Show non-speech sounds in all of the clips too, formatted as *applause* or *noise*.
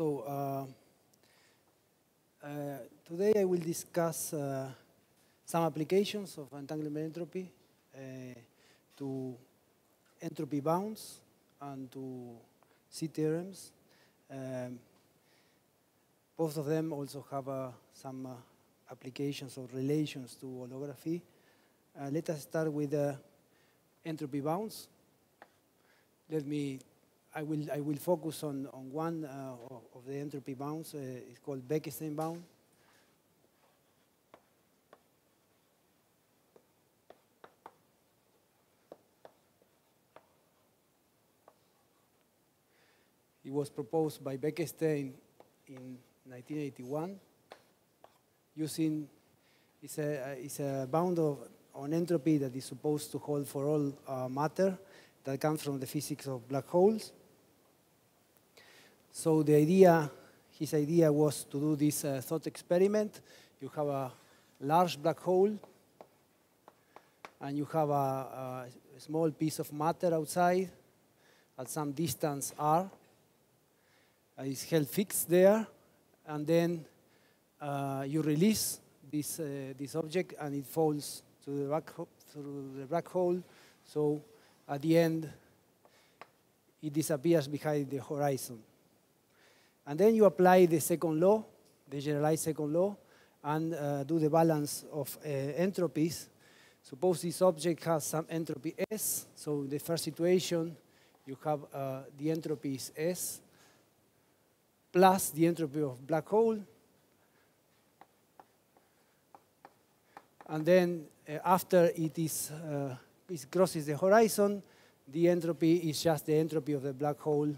So uh, uh, today I will discuss uh, some applications of entanglement entropy uh, to entropy bounds and to C theorems. Um, both of them also have uh, some applications or relations to holography. Let us start with entropy bounds. Let me I will, I will focus on, on one uh, of the entropy bounds. Uh, it's called Bekenstein bound. It was proposed by Bekenstein in 1981 using, it's a, it's a bound of, on entropy that is supposed to hold for all uh, matter that comes from the physics of black holes. So the idea, his idea was to do this uh, thought experiment. You have a large black hole, and you have a, a, small piece of matter outside at some distance r. Uh, it's held fixed there, and then uh, you release this, uh, this object, and it falls to the, black through the black hole. So at the end, it disappears behind the horizon. And then you apply the second law, the generalized second law, and uh, do the balance of uh, entropies. Suppose this object has some entropy S. So in the first situation, you have uh, the entropy is S plus the entropy of black hole. And then uh, after it, is, uh, it crosses the horizon, the entropy is just the entropy of the black hole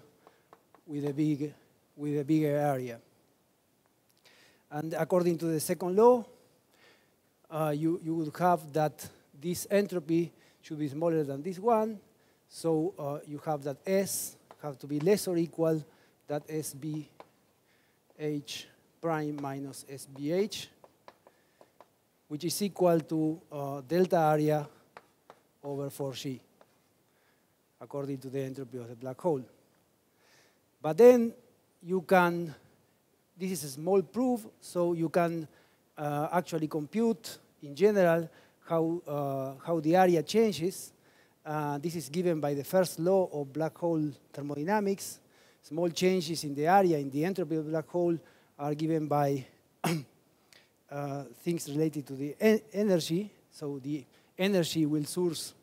with a big with a bigger area. And according to the second law, uh, you, you would have that this entropy should be smaller than this one. So uh, you have that S have to be less or equal that SBH prime minus SBH, which is equal to uh, delta area over 4G, according to the entropy of the black hole. But then you can, this is a small proof, so you can uh, actually compute in general how, uh, how the area changes. Uh, this is given by the first law of black hole thermodynamics. Small changes in the area, in the entropy of black hole, are given by *clears throat* uh, things related to the en energy. So the energy will source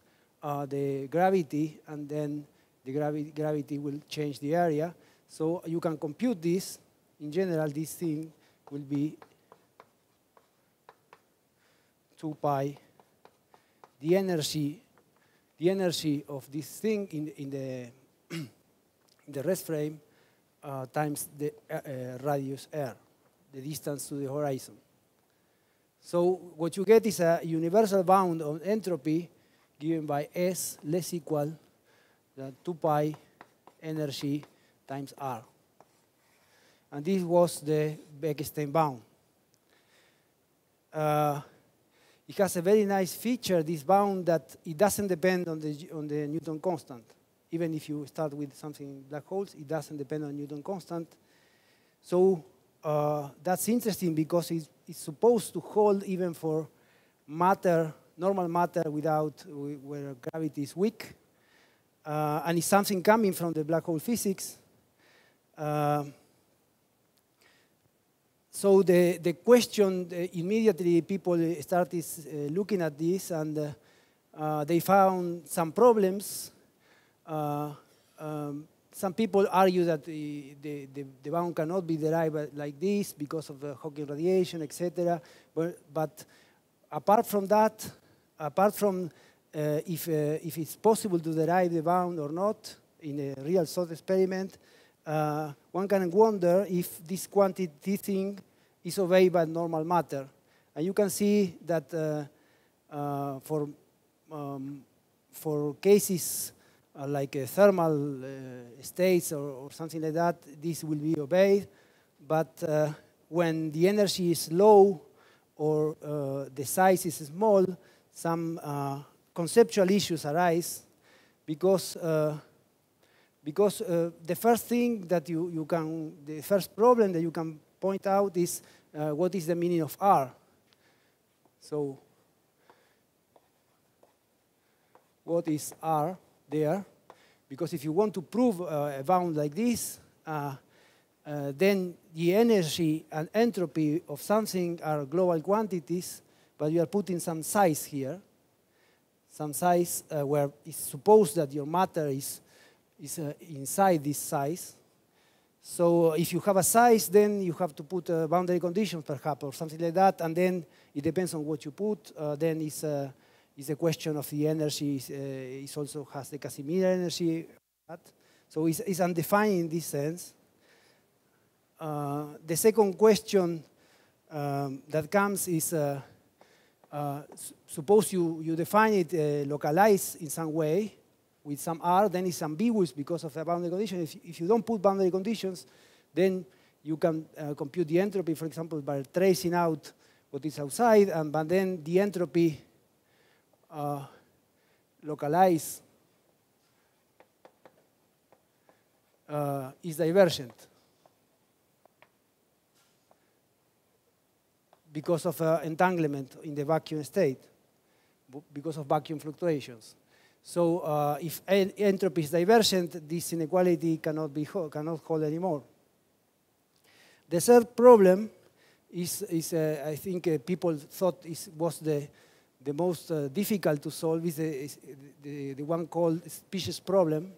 uh, the gravity, and then the gravi gravity will change the area. So you can compute this. In general, this thing will be 2 pi the energy the energy of this thing in, in the *clears throat* in the rest frame uh, times the uh, uh, radius r, the distance to the horizon. So what you get is a universal bound of entropy given by S less equal than 2 pi energy times R. And this was the Bekenstein bound. Uh, it has a very nice feature, this bound, that it doesn't depend on the, on the Newton constant. Even if you start with something black holes, it doesn't depend on Newton constant. So uh, that's interesting because it's, it's, supposed to hold even for matter, normal matter without, where gravity is weak. Uh, and it's something coming from the black hole physics. Uh, so the, the question, immediately people started uh, looking at this and uh, uh, they found some problems. Um, some people argue that the, the, the, bound cannot be derived like this because of the Hawking radiation, etc. But, but apart from that, apart from uh, if, uh, if it's possible to derive the bound or not in a real thought experiment, uh, one can wonder if this quantity thing is obeyed by normal matter. And you can see that uh, uh, for, um, for cases uh, like thermal uh, states or, or, something like that, this will be obeyed. But uh, when the energy is low or uh, the size is small, some conceptual issues arise because because uh, the first thing that you, you can, the first problem that you can point out is uh, what is the meaning of R. So what is R there? Because if you want to prove uh, a bound like this, uh, uh, then the energy and entropy of something are global quantities, but you are putting some size here, some size uh, where it's supposed that your matter is, is uh, inside this size. So if you have a size, then you have to put a boundary condition perhaps or something like that, and then it depends on what you put. Uh, then it's a, it's a question of the energy. Uh, it also has the Casimir energy. So it's, it's undefined in this sense. Uh, the second question um, that comes is, uh, uh, suppose you, you define it uh, localized in some way with some R, then it's ambiguous because of the boundary condition. If, if you don't put boundary conditions, then you can uh, compute the entropy, for example, by tracing out what is outside, and but then the entropy uh, localized is divergent. because of uh, entanglement in the vacuum state, because of vacuum fluctuations. So uh, if entropy is divergent, this inequality cannot, be cannot hold anymore. The third problem is, is uh, I think uh, people thought is, was the, the most uh, difficult to solve, is, the, is the, the one called species problem.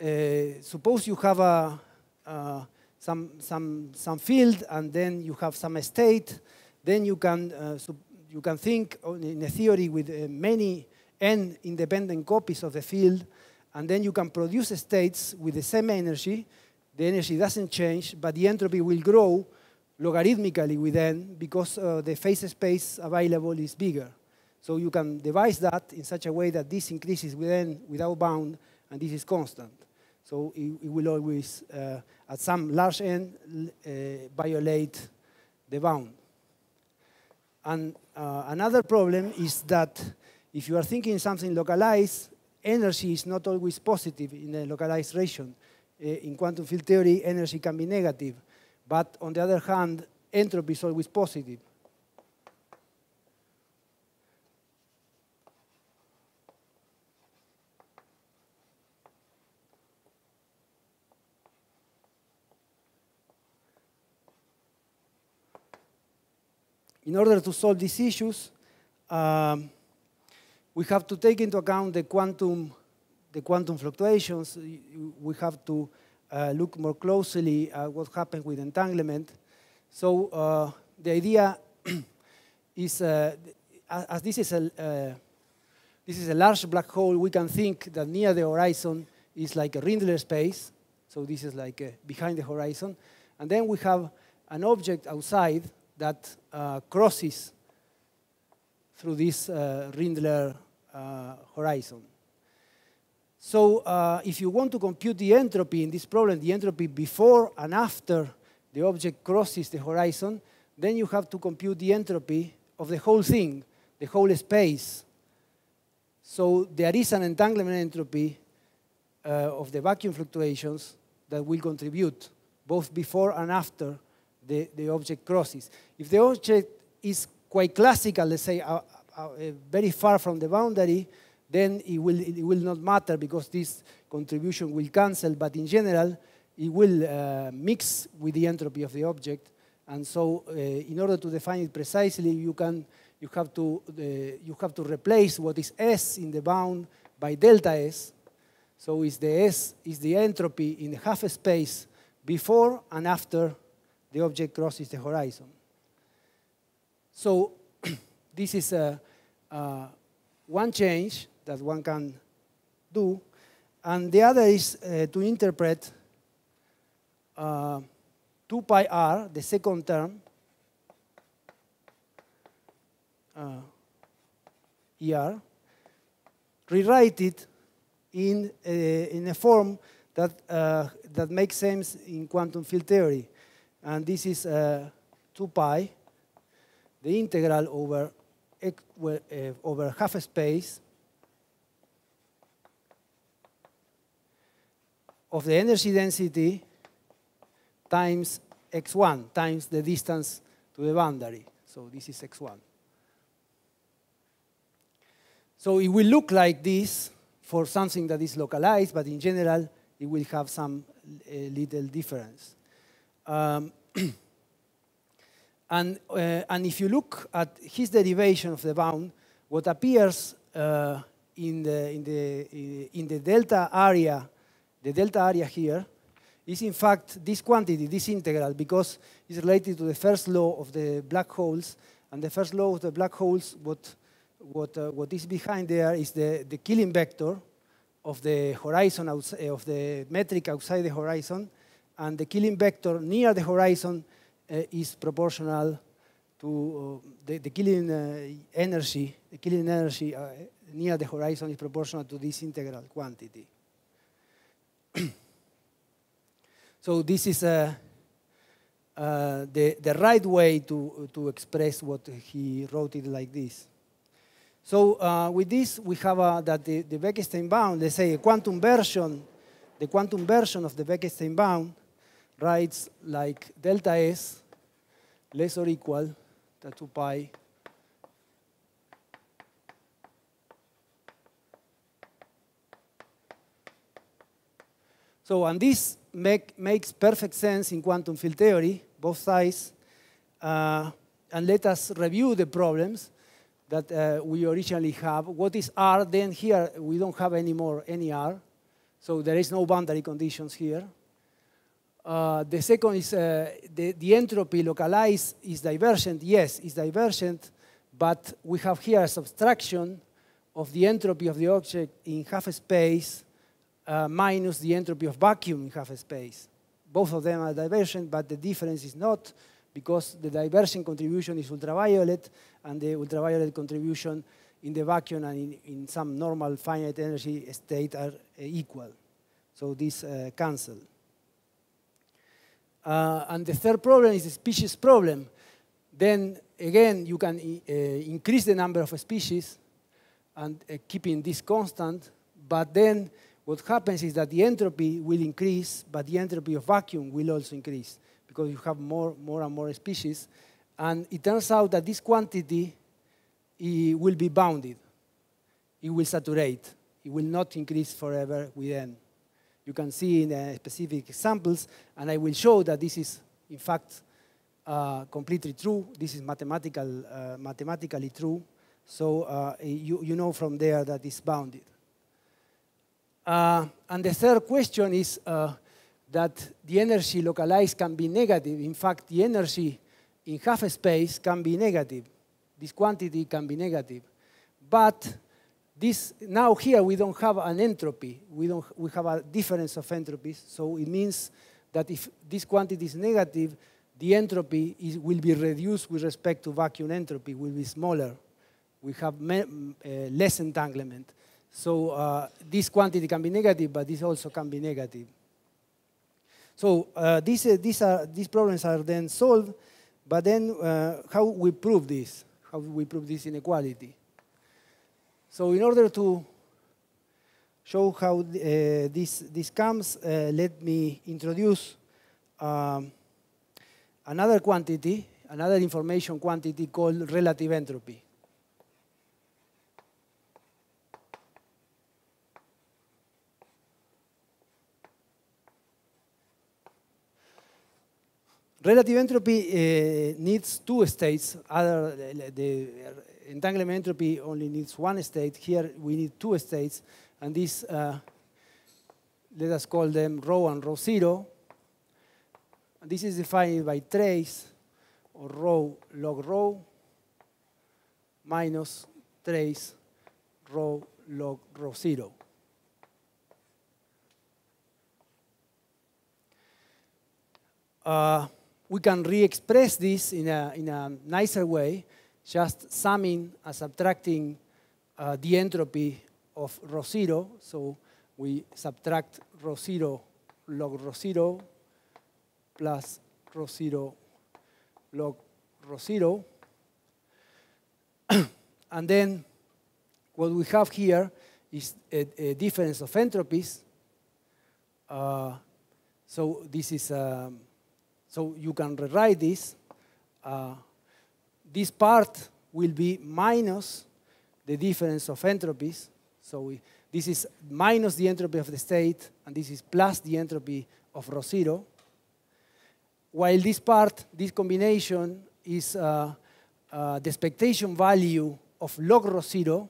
Uh, suppose you have a, uh, some, some, some field and then you have some state, then you can, uh, you can think in a theory with uh, many n independent copies of the field, and then you can produce states with the same energy. The energy doesn't change, but the entropy will grow logarithmically with n because uh, the phase space available is bigger. So you can devise that in such a way that this increases with n without bound, and this is constant. So it, it will always, uh, at some large end, uh, violate the bound. And uh, another problem is that if you are thinking something localized, energy is not always positive in a localized region. Uh, in quantum field theory, energy can be negative. But on the other hand, entropy is always positive. In order to solve these issues, um, we have to take into account the quantum, the quantum fluctuations. We have to uh, look more closely at what happens with entanglement. So uh, the idea *clears throat* is, uh, as this is, a, uh, this is a large black hole, we can think that near the horizon is like a Rindler space. So this is like uh, behind the horizon. And then we have an object outside that uh, crosses through this uh, Rindler uh, horizon. So if you want to compute the entropy in this problem, the entropy before and after the object crosses the horizon, then you have to compute the entropy of the whole thing, the whole space. So there is an entanglement entropy uh, of the vacuum fluctuations that will contribute both before and after the, the object crosses. If the object is quite classical, let's say uh, uh, very far from the boundary, then it will, it will not matter because this contribution will cancel, but in general, it will uh, mix with the entropy of the object. And so uh, in order to define it precisely, you, can, you, have to, uh, you have to replace what is S in the bound by delta S. So is the S is the entropy in the half space before and after the object crosses the horizon. So *clears throat* this is uh, one change that one can do. And the other is uh, to interpret uh, 2 pi r, the second term, uh, er, rewrite it in a, in a form that, uh, that makes sense in quantum field theory. And this is uh, 2 pi, the integral over uh, over half a space of the energy density times x1 times the distance to the boundary. So this is x1. So it will look like this for something that is localized, but in general, it will have some uh, little difference. Um, *clears throat* and, uh, and if you look at his derivation of the bound, what appears uh, in, the, in, the, in the delta area, the delta area here, is in fact this quantity, this integral, because it's related to the first law of the black holes. And the first law of the black holes, what, what, uh, what is behind there is the, the killing vector of the horizon, outside, of the metric outside the horizon. And the killing vector near the horizon uh, is proportional to uh, the, the, killing uh, energy, the killing energy near the horizon is proportional to this integral quantity. *clears throat* So this is uh, uh, the, the right way to, to express what he wrote it like this. So uh, with this, we have that the, the Bekenstein bound, let's say a quantum version, the quantum version of the Bekenstein bound writes like delta S less or equal to 2 pi So, and this make, makes perfect sense in quantum field theory, both sides. Uh, and let us review the problems that uh, we originally have. What is R? Then here we don't have any more any R. So there is no boundary conditions here. Uh, the second is uh, the, the entropy localized is divergent. Yes, it's divergent, but we have here a subtraction of the entropy of the object in half space uh, minus the entropy of vacuum in half space. Both of them are divergent, but the difference is not because the divergent contribution is ultraviolet and the ultraviolet contribution in the vacuum and in, in some normal finite energy state are uh, equal. So this uh, cancel. Uh, and the third problem is the species problem. Then again, you can uh, increase the number of species and uh, keeping this constant, but then what happens is that the entropy will increase, but the entropy of vacuum will also increase because you have more, more and more species. And it turns out that this quantity will be bounded. It will saturate. It will not increase forever with n. You can see in uh, specific examples, and I will show that this is, in fact, uh, completely true. This is mathematical, uh, mathematically true. So uh, you, you know from there that it's bounded. Uh, and the third question is uh, that the energy localized can be negative. In fact, the energy in half space can be negative. This quantity can be negative. But this, now here we don't have an entropy. We, don't, we have a difference of entropies. So it means that if this quantity is negative, the entropy is, will be reduced with respect to vacuum entropy, will be smaller. We have uh, less entanglement. So uh, this quantity can be negative, but this also can be negative. So uh, these, uh, these, are, these problems are then solved, but then uh, how we prove this? How we prove this inequality? So in order to show how uh, this, this comes, uh, let me introduce um, another quantity, another information quantity called relative entropy. Relative entropy uh, needs two states. Other, the entanglement entropy only needs one state. Here we need two states, and this, uh, let us call them rho and rho zero. And this is defined by trace, or rho log rho, minus trace rho log rho zero. Uh, we can re-express this in a, in a nicer way, just summing and subtracting uh, the entropy of rho zero. So we subtract rho zero log rho zero plus rho zero log rho zero. *clears throat* and then what we have here is a, a difference of entropies. Uh, so this is, um, so you can rewrite this. Uh, this part will be minus the difference of entropies. So we, this is minus the entropy of the state, and this is plus the entropy of rho zero. While this part, this combination, is uh, uh, the expectation value of log rho zero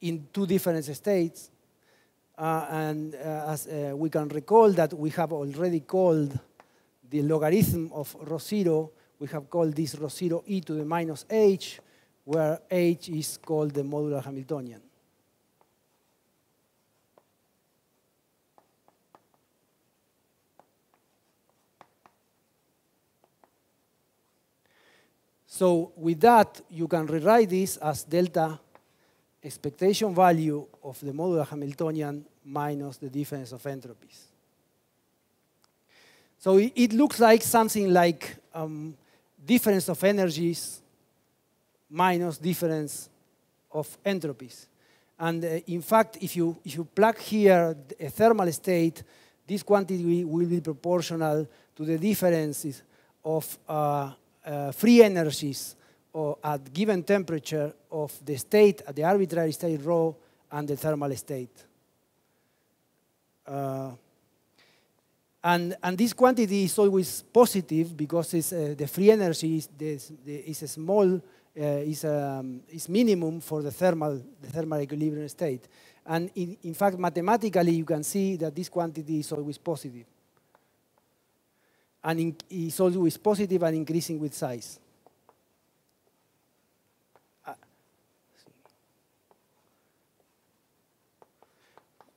in two different states. Uh, and uh, as uh, we can recall that we have already called the logarithm of rho zero, we have called this rho zero e to the minus h, where h is called the modular Hamiltonian. So with that, you can rewrite this as delta expectation value of the modular Hamiltonian minus the difference of entropies. So it, it looks like something like um, difference of energies minus difference of entropies. And uh, in fact, if you, if you plug here a thermal state, this quantity will be proportional to the differences of uh, uh, free energies or at given temperature of the state at the arbitrary state rho and the thermal state. And, and this quantity is always positive because uh, the free energy is, the, is a small, uh, is, um, is minimum for the thermal, the thermal equilibrium state. And in, in fact, mathematically, you can see that this quantity is always positive. And in, is always positive and increasing with size.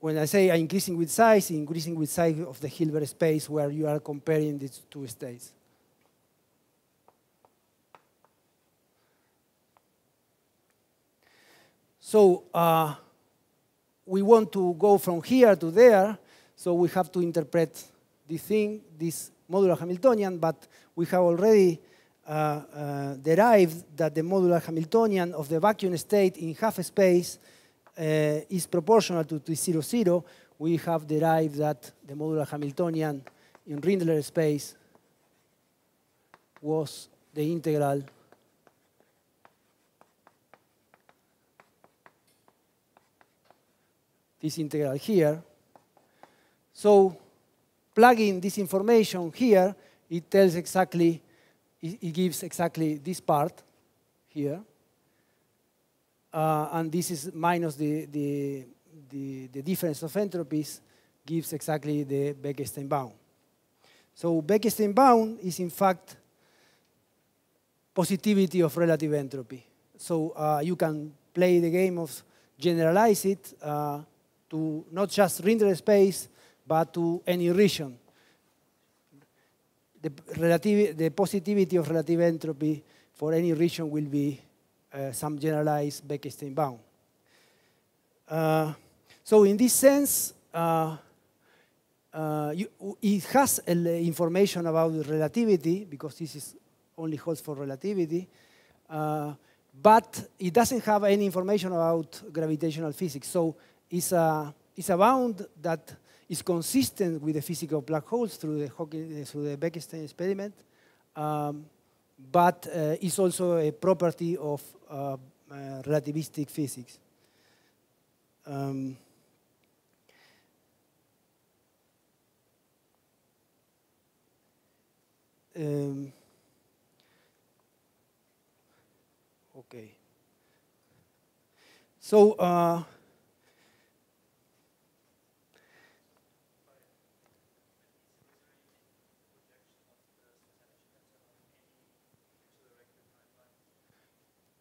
When I say increasing with size, increasing with size of the Hilbert space where you are comparing these two states. So uh, we want to go from here to there, so we have to interpret this thing, this modular Hamiltonian, but we have already uh, uh, derived that the modular Hamiltonian of the vacuum state in half space Uh, is proportional to T0, 0, we have derived that the modular Hamiltonian in Rindler space was the integral this integral here. So plugging this information here, it tells exactly, it gives exactly this part here. Uh, and this is minus the, the, the, the, difference of entropies gives exactly the Bekenstein bound. So Bekenstein bound is in fact positivity of relative entropy. So uh, you can play the game of generalize it uh, to not just Rindler space, but to any region. The, relativ the positivity of relative entropy for any region will be uh, some generalized Bekenstein bound. Uh, so in this sense, uh, uh, you, it has information about relativity because this is only holds for relativity, but it doesn't have any information about gravitational physics. So it's a, it's a bound that is consistent with the physics of black holes through the, Hawking, through the Bekenstein experiment. Um, but uh, also a property of uh, uh, relativistic physics. Um, um, okay. So,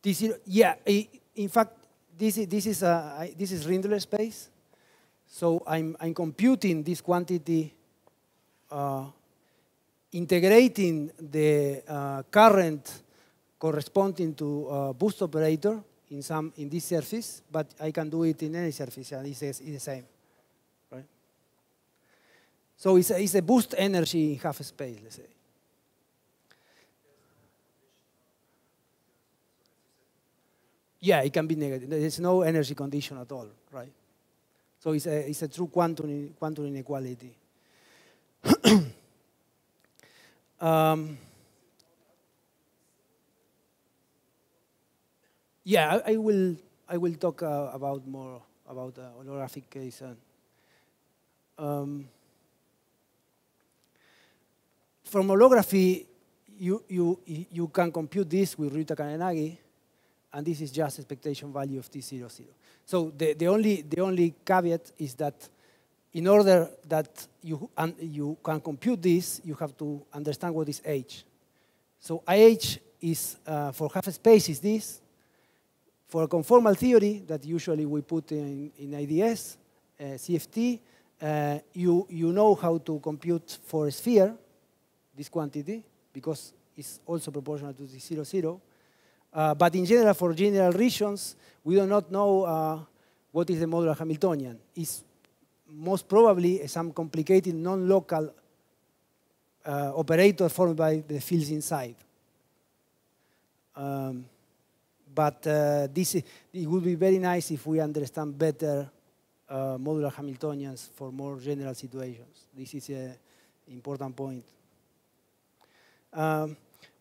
This is, yeah, in fact, this is, this is, a, this is Rindler space. So I'm, I'm computing this quantity, uh, integrating the uh, current corresponding to boost operator in, some, in this surface, but I can do it in any surface, and it's, it's the same. Right? So it's a, it's a boost energy in half space, let's say. Yeah, it can be negative. There's no energy condition at all, right? So it's a, it's a true quantum, quantum inequality. *clears throat* um, yeah, I, I, will, I will talk uh, about more about the holographic case. Um, from holography, you, you, you can compute this with Ryu-Takayanagi, and this is just expectation value of T00. So the, the, only, the only caveat is that in order that you, you can compute this, you have to understand what is H. So IH is, uh, for half space is this. For a conformal theory that usually we put in, in ADS, uh, CFT, uh, you, you know how to compute for a sphere, this quantity, because it's also proportional to the 0, 0. Uh, but in general, for general regions, we do not know uh, what is the modular Hamiltonian. It's most probably some complicated non-local uh, operator formed by the fields inside. Um, but uh, this, it would be very nice if we understand better uh, modular Hamiltonians for more general situations. This is an important point. Um,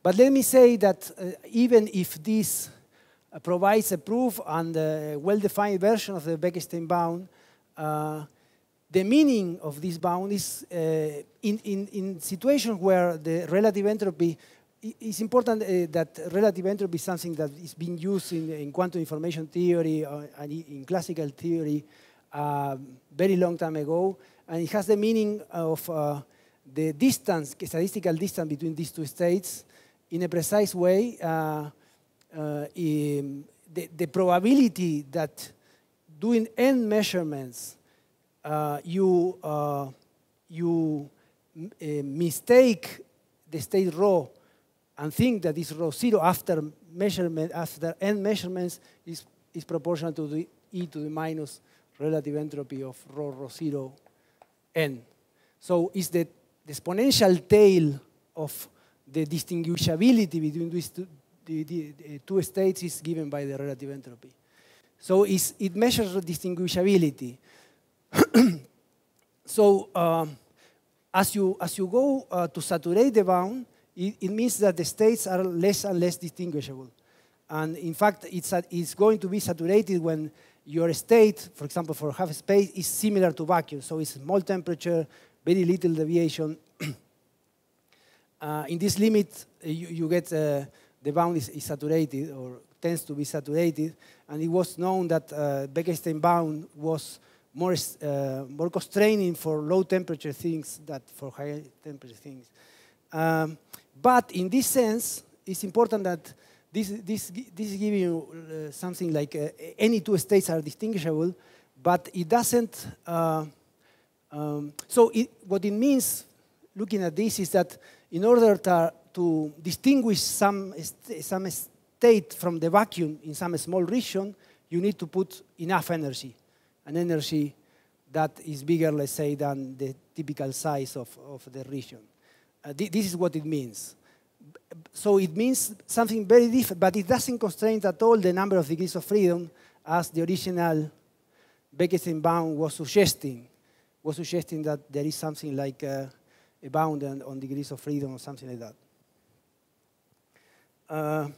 but let me say that uh, even if this uh, provides a proof and a well-defined version of the Bekenstein bound, uh, the meaning of this bound is uh, in, in, in situations where the relative entropy it's important uh, that relative entropy is something that is being used in, in quantum information theory uh, and in classical theory very long time ago. And it has the meaning of the distance, statistical distance between these two states in a precise way. Uh, uh, the, the probability that doing n measurements you, you mistake the state rho and think that this rho zero after measurement, after n measurements is, is proportional to the e to the minus relative entropy of rho rho zero n. So it's the, the exponential tail of the distinguishability between these two, the, the, two states is given by the relative entropy. So it measures the distinguishability. *clears throat* so um, as, you, as you go uh, to saturate the bound, it, it, means that the states are less and less distinguishable. And in fact, it's, a, it's going to be saturated when your state, for example, for half space, is similar to vacuum. So it's small temperature, very little deviation. Uh, in this limit, uh, you, you, get uh, the bound is, is, saturated or tends to be saturated. And it was known that uh, Bekenstein bound was more, uh, more constraining for low temperature things than for high temperature things. Um, but in this sense, it's important that this, this, this is giving you uh, something like uh, any two states are distinguishable, but it doesn't. Uh, um, so it, what it means, looking at this, is that in order to, to distinguish some, some state from the vacuum in some small region, you need to put enough energy, an energy that is bigger, let's say, than the typical size of, of the region. Uh, th this is what it means. So it means something very different, but it doesn't constrain at all the number of degrees of freedom as the original Bekenstein bound was suggesting, was suggesting that there is something like uh, bound on, on, degrees of freedom or something like that. Uh,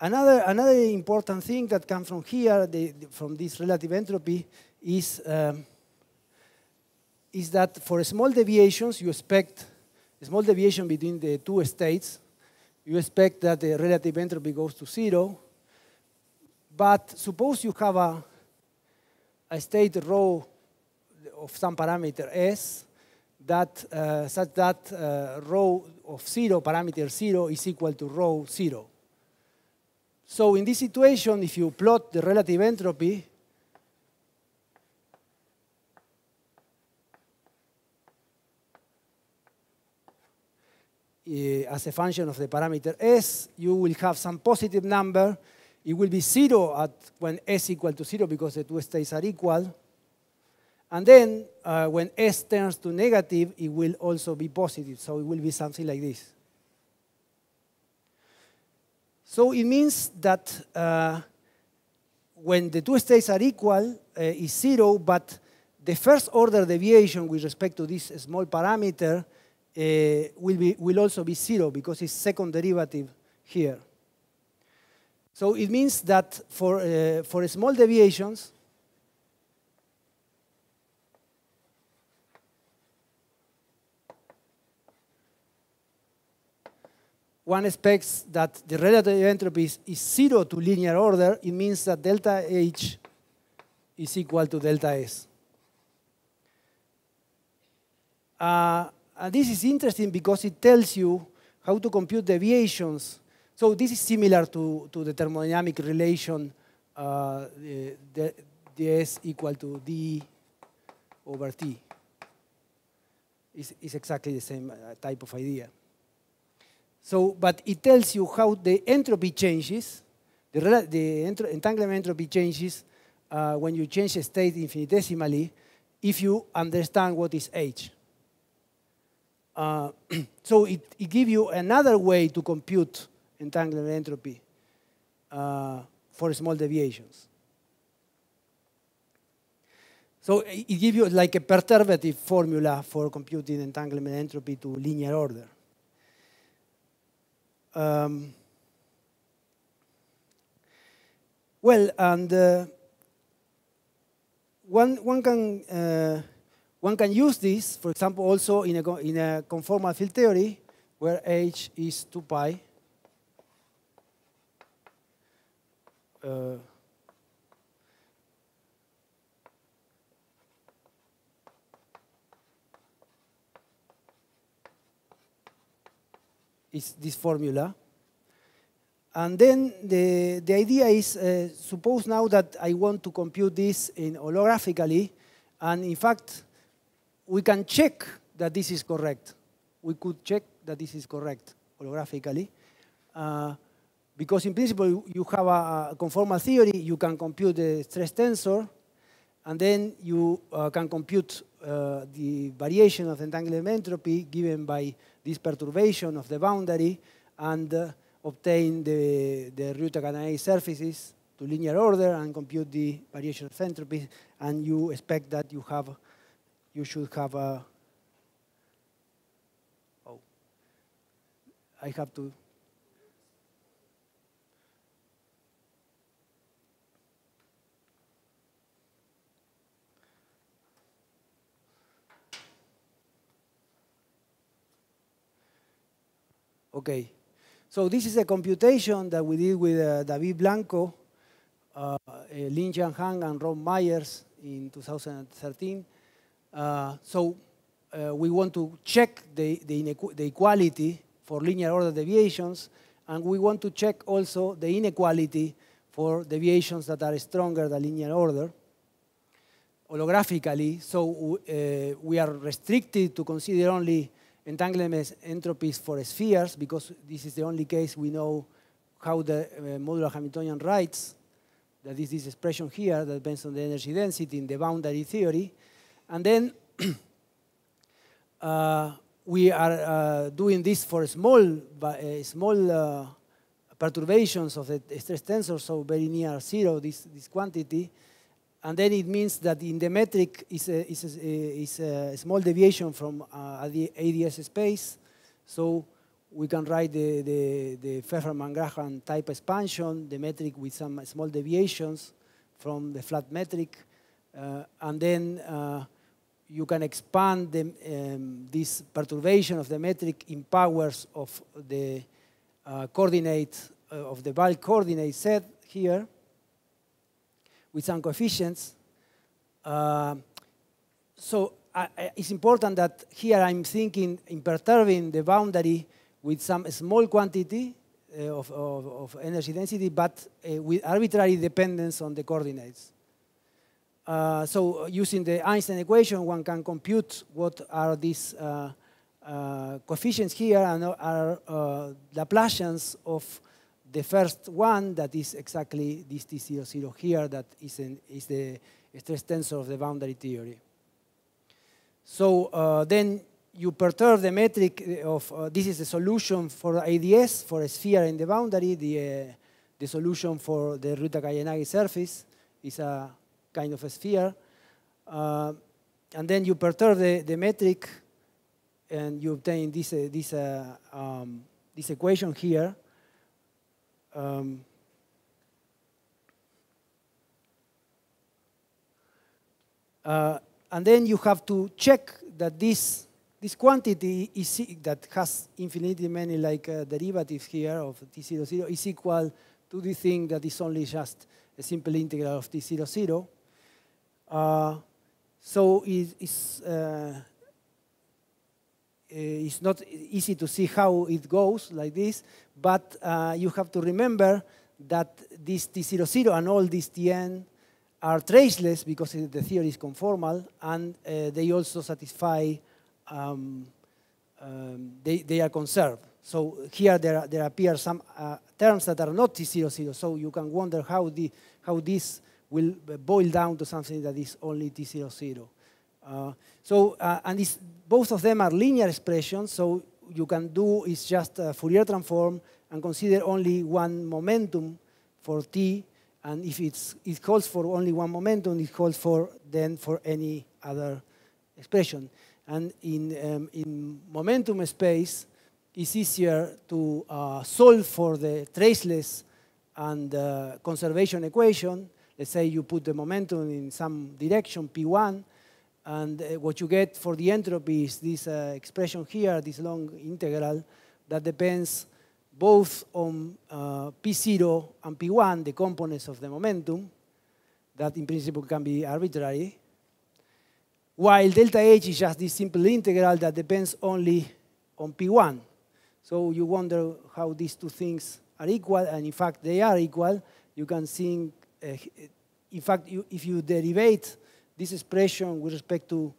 another, another important thing that comes from here, the, from this relative entropy, is um, is that for small deviations, you expect a small deviation between the two states. You expect that the relative entropy goes to zero. But suppose you have a, a state rho of some parameter s that uh, such that uh, rho of zero, parameter zero, is equal to rho zero. So in this situation, if you plot the relative entropy, uh, as a function of the parameter s, you will have some positive number. It will be zero at when s equal to zero because the two states are equal. And then uh, when s turns to negative, it will also be positive. So it will be something like this. So it means that uh, when the two states are equal, uh, is zero, but the first order deviation with respect to this small parameter uh, will, be, will also be zero because it's second derivative here. So it means that for, uh, for small deviations, one expects that the relative entropy is, is, zero to linear order, it means that delta H is equal to delta S. Uh, and this is interesting because it tells you how to compute deviations. So this is similar to, to the thermodynamic relation uh, the, the, ds equal to d over t. It's, it's exactly the same uh, type of idea. So, but it tells you how the entropy changes, the, the entanglement entropy changes uh, when you change a state infinitesimally if you understand what is H. Uh, *clears throat* so it, it gives you another way to compute entanglement entropy uh, for small deviations. So it gives you like a perturbative formula for computing entanglement entropy to linear order. Um, well, and uh, one, one, can, uh, one can use this, for example, also in a, in a conformal field theory, where h is 2 pi. Uh, is this formula. And then the, the idea is, uh, suppose now that I want to compute this in holographically, and in fact, we can check that this is correct. We could check that this is correct holographically. Uh, because in principle, you have a, conformal theory, you can compute the stress tensor, and then you uh, can compute uh, the variation of entanglement entropy given by this perturbation of the boundary and uh, obtain the, the Ryu-Takayanagi surfaces to linear order and compute the variation of entropy, and you expect that you have, you should have a, oh, I have to Okay, so this is a computation that we did with uh, David Blanco, uh, uh Ling-Yan Hung, and Rob Myers in 2013. Uh, so uh, we want to check the, the, the equality for linear order deviations, and we want to check also the inequality for deviations that are stronger than linear order holographically. So uh, we are restricted to consider only entanglement entropies for spheres, because this is the only case we know how the uh, modular Hamiltonian writes, that is this expression here that depends on the energy density in the boundary theory. And then *clears throat* uh, we are uh, doing this for small, uh, small uh, perturbations of the stress tensor, so very near zero, this, this quantity. And then it means that in the metric is a, is a, is a small deviation from uh, the ADS space. So we can write the, the, the Fefferman-Graham type expansion, the metric with some small deviations from the flat metric. Uh, and then uh, you can expand the, um, this perturbation of the metric in powers of the uh, coordinate uh, of the bulk coordinate set here with some coefficients. Uh, so it's important that here I'm thinking in perturbing the boundary with some small quantity uh, of, of, of, energy density, but uh, with arbitrary dependence on the coordinates. Uh, so using the Einstein equation, one can compute what are these uh, uh, coefficients here and are Laplacians of the first one, that is exactly this T00 here, that is, an, is the stress tensor of the boundary theory. So uh, then you perturb the metric of, uh, this is the solution for ADS, for a sphere in the boundary, the, uh, the solution for the Ryu-Takayanagi surface is a kind of a sphere. Uh, and then you perturb the, the metric and you obtain this, uh, this, uh, um, this equation here. Um, uh, and then you have to check that this, this quantity is, that has infinitely many like uh, derivatives here of t00 is equal to the thing that is only just a simple integral of t00. Uh, so it, it's, uh, it's not easy to see how it goes like this, but uh, you have to remember that this t00 and all these tn are traceless because the theory is conformal, and uh, they also satisfy, um, um, they, they are conserved. So here there, there appear some uh, terms that are not T00, so you can wonder how, the, how this will boil down to something that is only T00. Uh, so, uh, and both of them are linear expressions, so you can do is just a Fourier transform and consider only one momentum for T, and if it's, it calls for only one momentum, it calls for then for any other expression. And in, um, in momentum space, it's easier to uh, solve for the traceless and uh, conservation equation. Let's say you put the momentum in some direction, P1, and uh, what you get for the entropy is this uh, expression here, this long integral, that depends both on uh, P0 and P1, the components of the momentum, that in principle can be arbitrary, while delta H is just this simple integral that depends only on P1. So you wonder how these two things are equal, and in fact they are equal. You can think, uh, in fact, you, if you derivate this expression with respect to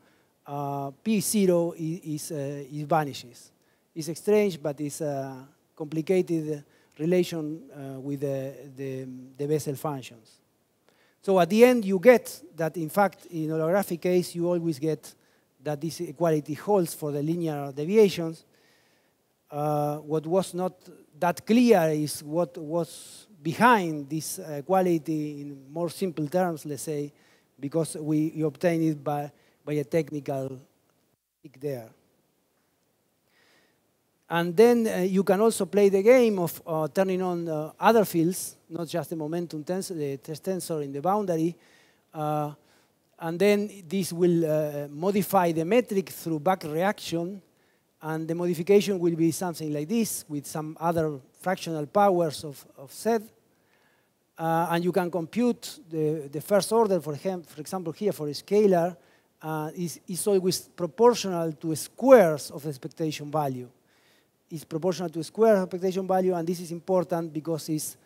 uh, P0, it, is, uh, it vanishes. It's strange, but it's a complicated relation uh, with the, the, the Bessel functions. So at the end, you get that, in fact, in holographic case, you always get that this equality holds for the linear deviations. Uh, what was not that clear is what was behind this equality in more simple terms, let's say, because we obtain it by, by a technical trick there. And then uh, you can also play the game of uh, turning on uh, other fields, not just the momentum tensor, the tensor in the boundary. Uh, and then this will uh, modify the metric through back reaction. And the modification will be something like this with some other fractional powers of, of Z. Uh, and you can compute the, the first order, for, him, for example, here for a scalar, is, is always proportional to squares of expectation value is proportional to square expectation value, and this is important because it's,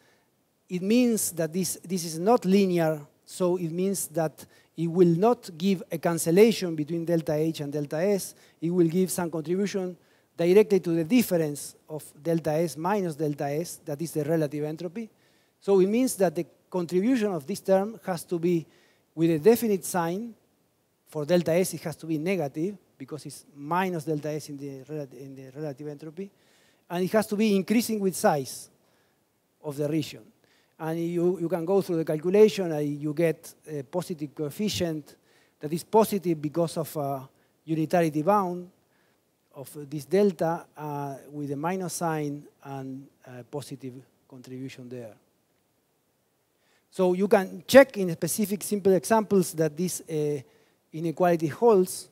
it means that this, this is not linear, so it means that it will not give a cancellation between delta H and delta S. It will give some contribution directly to the difference of delta S minus delta S, that is the relative entropy. So it means that the contribution of this term has to be with a definite sign. For delta S, it has to be negative because it's minus delta S in the, in the relative entropy. And it has to be increasing with size of the region. And you, you can go through the calculation and you get a positive coefficient that is positive because of a unitarity bound of this delta uh, with a minus sign and a positive contribution there. So you can check in specific simple examples that this uh, inequality holds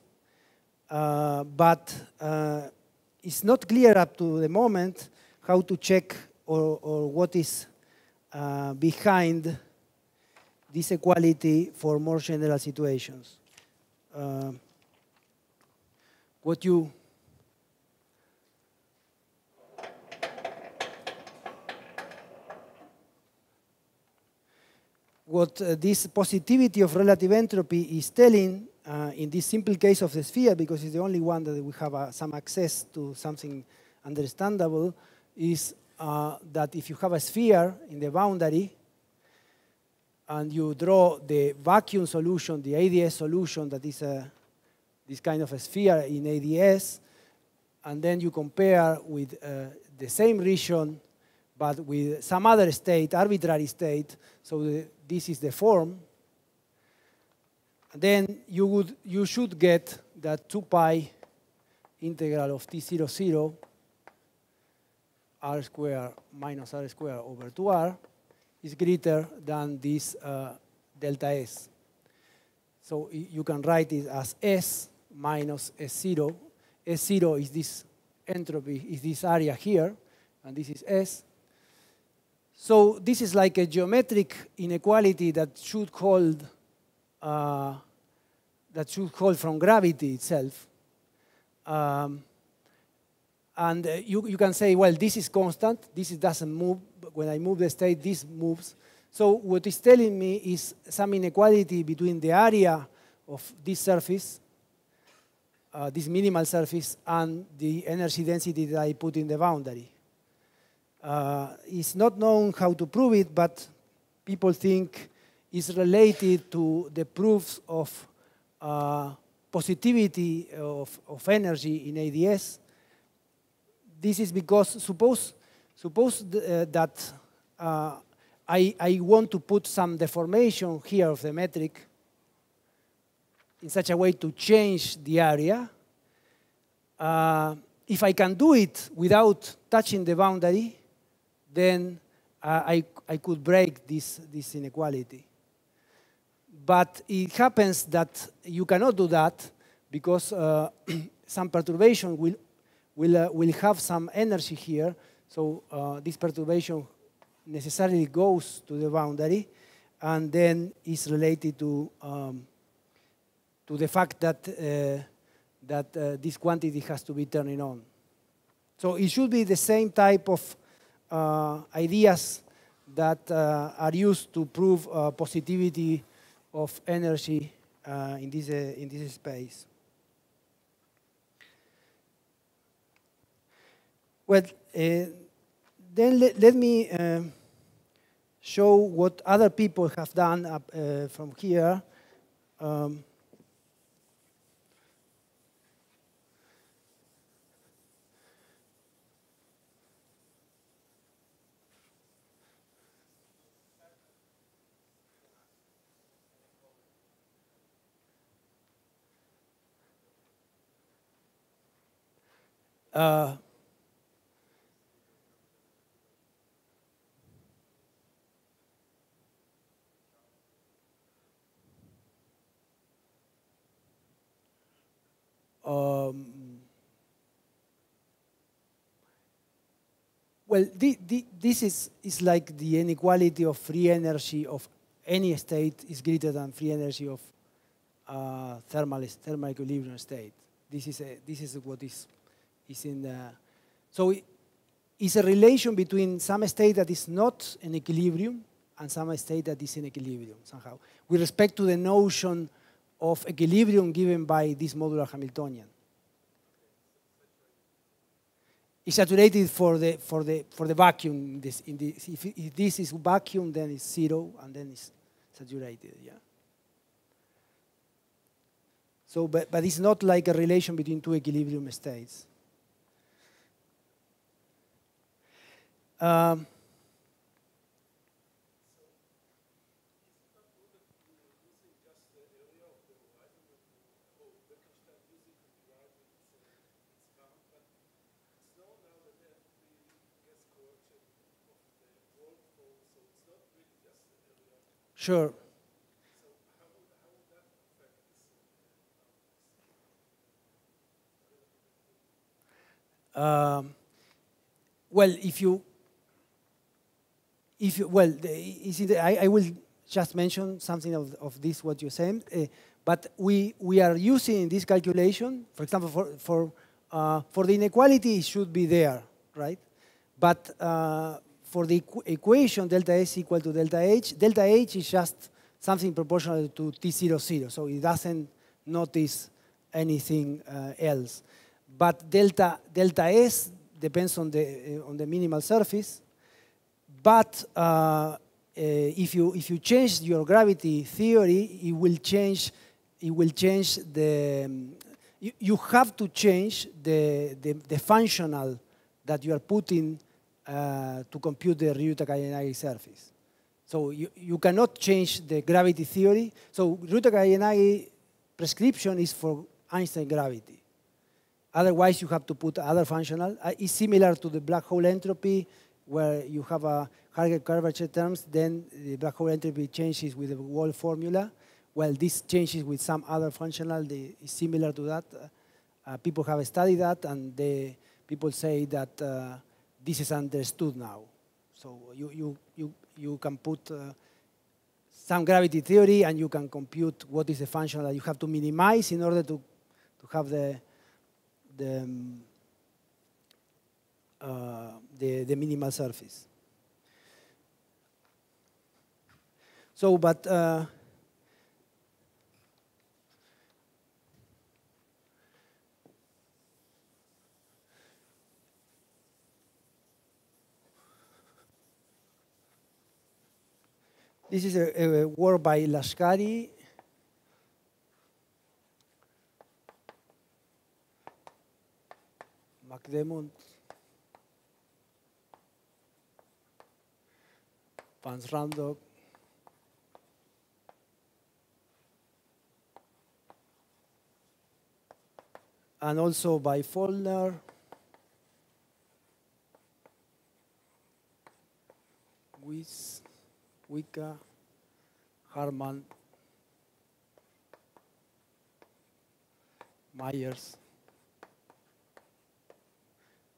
uh, but uh, it's not clear up to the moment how to check or, or what is uh, behind this equality for more general situations. Uh, what you what uh, this positivity of relative entropy is telling uh, in this simple case of the sphere, because it's the only one that we have uh, some access to something understandable, is uh, that if you have a sphere in the boundary and you draw the vacuum solution, the ADS solution that is a, this kind of a sphere in ADS, and then you compare with uh, the same region, but with some other state, arbitrary state. So the, this is the form. then you would you should get that 2 pi integral of t0 0 r square minus r square over 2r is greater than this uh, delta s. So you can write it as s minus s0. S0 is this entropy, is this area here, and this is s. So this is like a geometric inequality that should hold uh, that should hold from gravity itself. Um, and uh, you, you can say, well, this is constant. This doesn't move. But When I move the state, this moves. So what it's telling me is some inequality between the area of this surface, uh, this minimal surface, and the energy density that I put in the boundary. Uh, it's not known how to prove it, but people think it's related to the proofs of uh, positivity of, of energy in ADS. This is because suppose, suppose th uh, that uh, I, I want to put some deformation here of the metric in such a way to change the area. Uh, if I can do it without touching the boundary, then uh, I, I could break this, this inequality. But it happens that you cannot do that because uh, *clears throat* some perturbation will, will, uh, will have some energy here. So uh, this perturbation necessarily goes to the boundary and then is related to, um, to the fact that, uh, that uh, this quantity has to be turning on. So it should be the same type of ideas that are used to prove positivity of energy uh, in, this, uh, in this space. Well, uh, then let, let me um, show what other people have done up, uh, from here. Um, Uh, um, well, the, the, this is, is like the inequality of free energy of any state is greater than free energy of uh, thermal, thermal equilibrium state. This is, a, this is what is is in the, so it's a relation between some state that is not in equilibrium and some state that is in equilibrium somehow, with respect to the notion of equilibrium given by this modular Hamiltonian. It's saturated for the, for the, for the vacuum. This, in this, if, if this is vacuum, then it's zero, and then it's saturated, yeah. So, but, but it's not like a relation between two equilibrium states. Um, Sure. Um, well, if you if you, well, I, I, will just mention something of, of this, what you're saying, uh, but we, we are using this calculation, for example, for, for, uh, for the inequality, it should be there, right? But uh, for the equ equation delta S equal to delta H, delta H is just something proportional to T00, zero, so it doesn't notice anything uh, else. But delta, delta S depends on the, on the minimal surface, but uh, eh, if, you, if you change your gravity theory, it will change, it will change the, you, you have to change the, the, the functional that you are putting uh, to compute the Ryu-Takayanagi surface. So you, you cannot change the gravity theory. So Ryu-Takayanagi prescription is for Einstein gravity. Otherwise, you have to put other functional. Uh, it's similar to the black hole entropy, where you have a higher curvature terms, then the black hole entropy changes with the Wald formula. Well, this changes with some other functional is similar to that. Uh, people have studied that, and they, people say that uh, this is understood now. So you, you, you, you can put uh, some gravity theory, and you can compute what is the function that you have to minimize in order to, to have the, the, um, uh, the, the minimal surface. So, but uh, This is a, a work by Lashkari. McDermott. Van Raamsdonk. And also by Faulkner. Weiss. Guica, Hartman, Myers,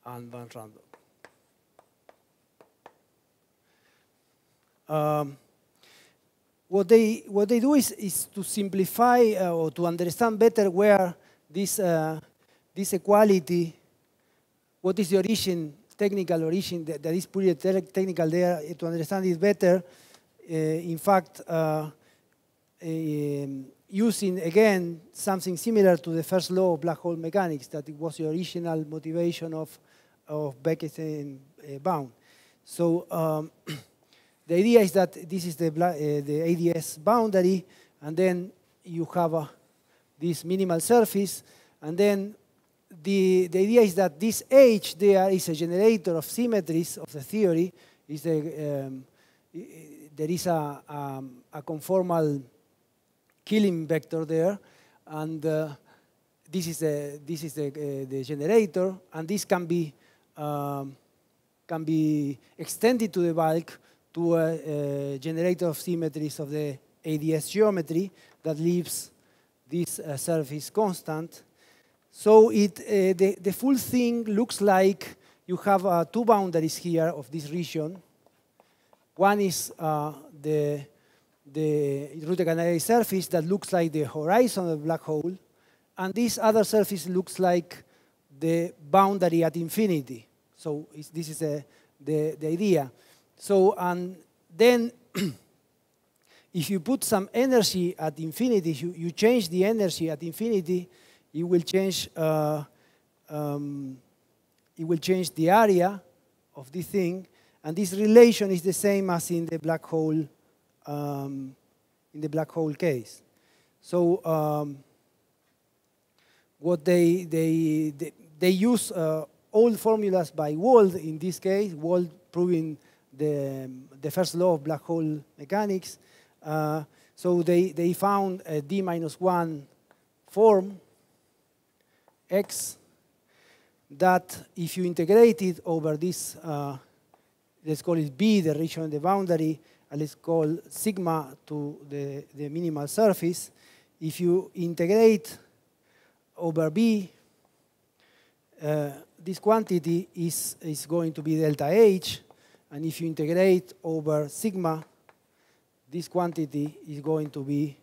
and Van Raamsdonk. Um, what they what they do is, is to simplify uh, or to understand better where this uh, this equality, what is the origin, technical origin that, that is pretty technical there to understand it better. Uh, in fact, uh, um, using again something similar to the first law of black hole mechanics, that it was the original motivation of, of Bekenstein uh, bound. So um, *clears throat* the idea is that this is the, uh, the ADS boundary, and then you have uh, this minimal surface, and then the, the idea is that this H there is a generator of symmetries of the theory, is the, um, there is a, um, a conformal killing vector there, and uh, this is the this is the, uh, the generator, and this can be um, can be extended to the bulk to a, a, generator of symmetries of the ADS geometry that leaves this uh, surface constant. So it uh, the the full thing looks like you have uh, two boundaries here of this region one is uh, the, the Ryu-Takayanagi surface that looks like the horizon of the black hole, and this other surface looks like the boundary at infinity. So this is a, the, the idea. So, and then *clears throat* if you put some energy at infinity, you, you change the energy at infinity, it will change, uh, um, it will change the area of the thing, and this relation is the same as in the black hole, um, in the black hole case. So um, what they, they, they, they use uh, old formulas by Wald in this case, Wald proving the, the first law of black hole mechanics. Uh, so they, they found a d minus 1 form, x, that if you integrate it over this uh, let's call it B, the region of the boundary, and let's call sigma to the, the minimal surface. If you integrate over B, uh, this quantity is, is going to be delta H, and if you integrate over sigma, this quantity is going to be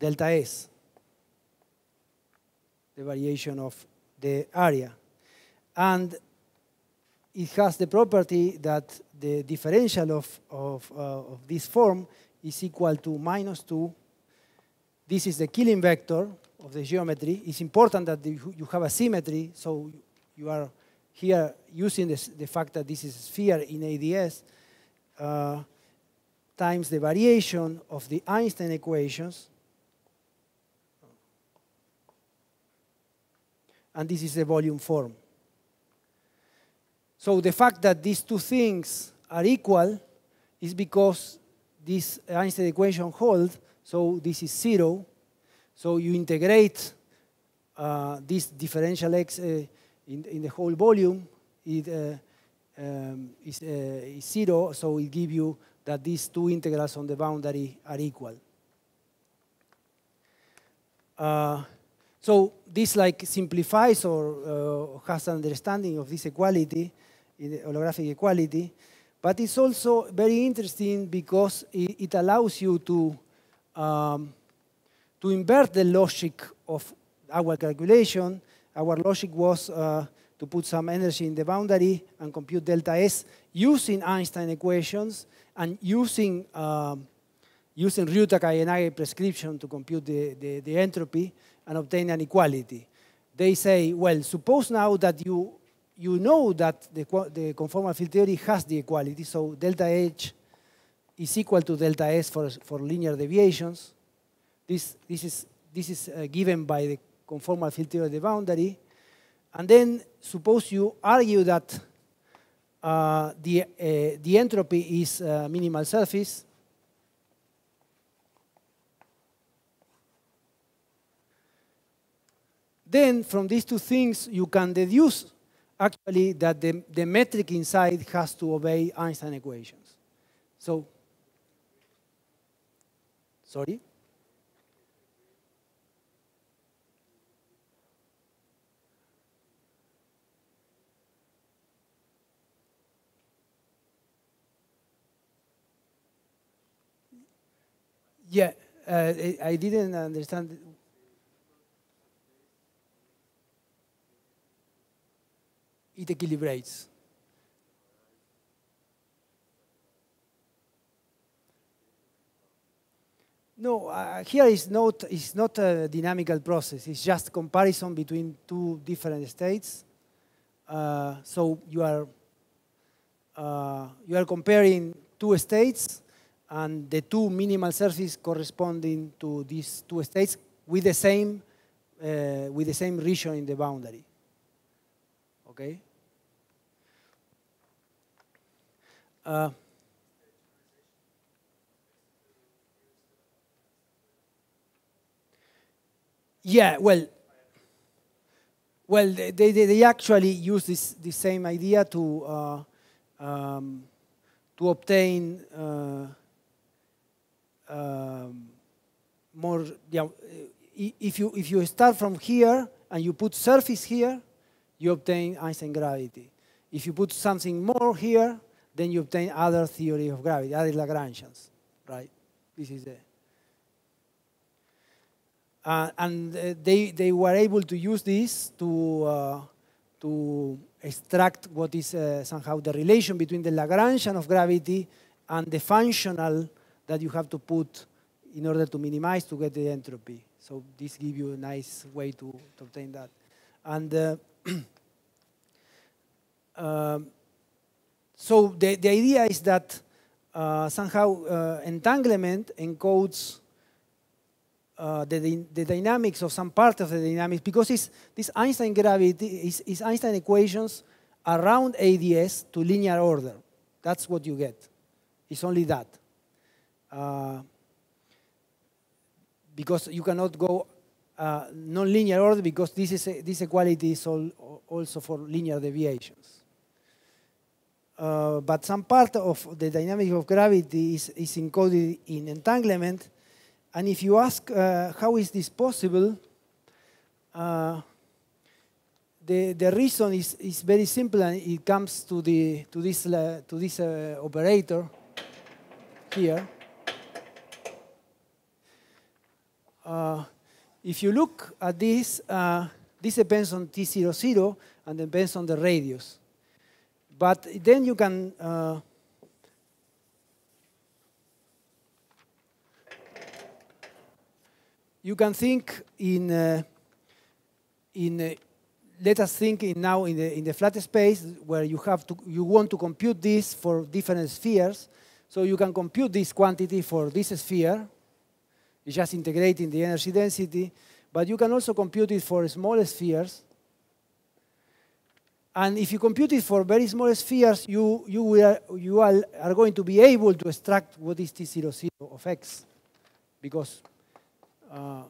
delta S, the variation of the area. And it has the property that the differential of, of, uh, of this form is equal to minus 2. This is the killing vector of the geometry. It's important that you have a symmetry, so you are here using this, the fact that this is a sphere in ADS uh, times the variation of the Einstein equations and this is the volume form. So the fact that these two things are equal is because this Einstein equation holds, so this is zero. So you integrate uh, this differential x uh, in, in, the whole volume, it uh, um, is, uh, is zero, so it gives you that these two integrals on the boundary are equal. Uh, so this like simplifies or uh, has an understanding of this equality, holographic equality, but it's also very interesting because it, it allows you to, um, to invert the logic of our calculation. Our logic was uh, to put some energy in the boundary and compute delta S using Einstein equations and using, um, using Ryu-Takayanagi prescription to compute the, the, the entropy and obtain an equality. They say, well, suppose now that you, you know that the, the conformal field theory has the equality, so delta H is equal to delta S for, for linear deviations. This, this is, this is uh, given by the conformal theory of the boundary. And then suppose you argue that uh, the, uh, the entropy is uh, minimal surface. Then from these two things, you can deduce actually that the, the metric inside has to obey Einstein equations. So, sorry? Yeah, uh, I didn't understand. It equilibrates. No, uh, here is not, it's not a dynamical process. It's just comparison between two different states. Uh, so you are, uh, you are comparing two states and the two minimal surfaces corresponding to these two states with the same uh, with the same region in the boundary. Okay. Uh, yeah, well, well, they, they, they actually use this, this same idea to, uh, um, to obtain uh, um, more, yeah, if you, if you start from here and you put surface here, you obtain Einstein gravity. If you put something more here, then you obtain other theory of gravity, other Lagrangians, right? This is it. Uh, and uh, they, they were able to use this to, uh, to extract what is uh, somehow the relation between the Lagrangian of gravity and the functional that you have to put in order to minimize to get the entropy. So this gives you a nice way to, to obtain that. And uh, *clears throat* um, so the, the idea is that uh, somehow uh, entanglement encodes uh, the, the dynamics of some part of the dynamics because it's, this Einstein gravity is, is Einstein equations around ADS to linear order. That's what you get. It's only that. Uh, because you cannot go uh, non-linear order because this, is a, this equality is all, also for linear deviations. Uh, but some part of the dynamic of gravity is, is encoded in entanglement. And if you ask uh, how is this possible, uh, the, the reason is, is very simple and it comes to, the, to this, to this uh, operator here. Uh, if you look at this, uh, this depends on T00 and depends on the radius. But then you can uh, you can think in uh, in uh, let us think in now in the in the flat space where you have to you want to compute this for different spheres. So you can compute this quantity for this sphere it's just integrating the energy density. But you can also compute it for small spheres. And if you compute it for very small spheres, you, you, will, you are, are going to be able to extract what is T00 of x. Because uh,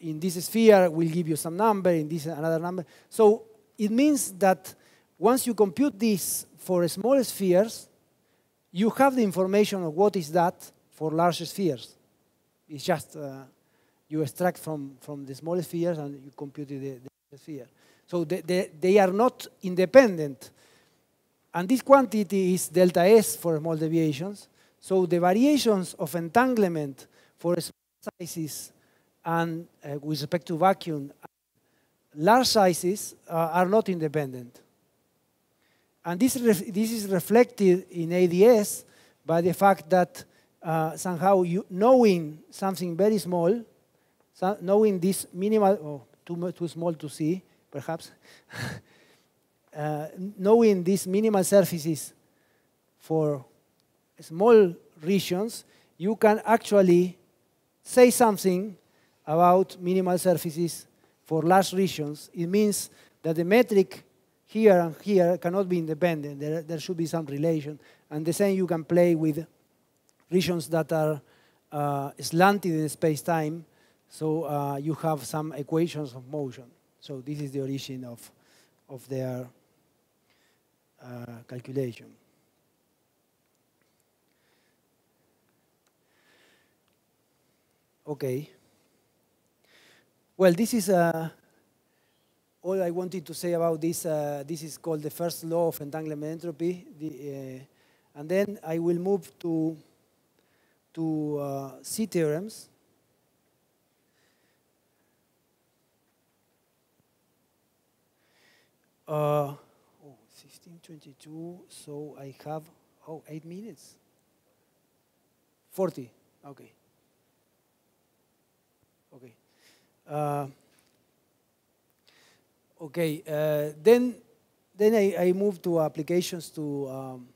in this sphere, we'll give you some number, in this another number. So it means that once you compute this for small spheres, you have the information of what is that for large spheres. It's just uh, you extract from, from the small spheres and you compute the, the sphere. So they, they, they, are not independent. And this quantity is delta S for small deviations. So the variations of entanglement for small sizes and uh, with respect to vacuum, large sizes uh, are not independent. And this, this is reflected in ADS by the fact that uh, somehow you, knowing something very small, so knowing this minimal, oh, too, too small to see, perhaps, *laughs* uh, knowing these minimal surfaces for small regions, you can actually say something about minimal surfaces for large regions. It means that the metric here and here cannot be independent. There, there should be some relation. And the same you can play with regions that are uh, slanted in space-time, so uh, you have some equations of motion. So this is the origin of, of their uh, calculation. Okay. Well, this is uh, all I wanted to say about this. Uh, this is called the first law of entanglement entropy. The, uh, and then I will move to, to uh, C theorems. Uh, oh, 1622, so I have, oh, eight minutes. 40, okay. Okay. Uh, okay, uh, then, then I, I move to applications to, um,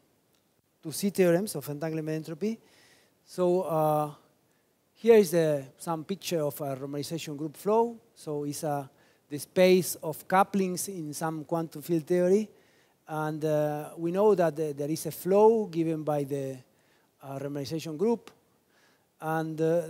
to C theorems of entanglement entropy. So uh, here is the, some picture of a renormalization group flow. So it's a the space of couplings in some quantum field theory. And uh, we know that the, there is a flow given by the uh, renormalization group. And uh,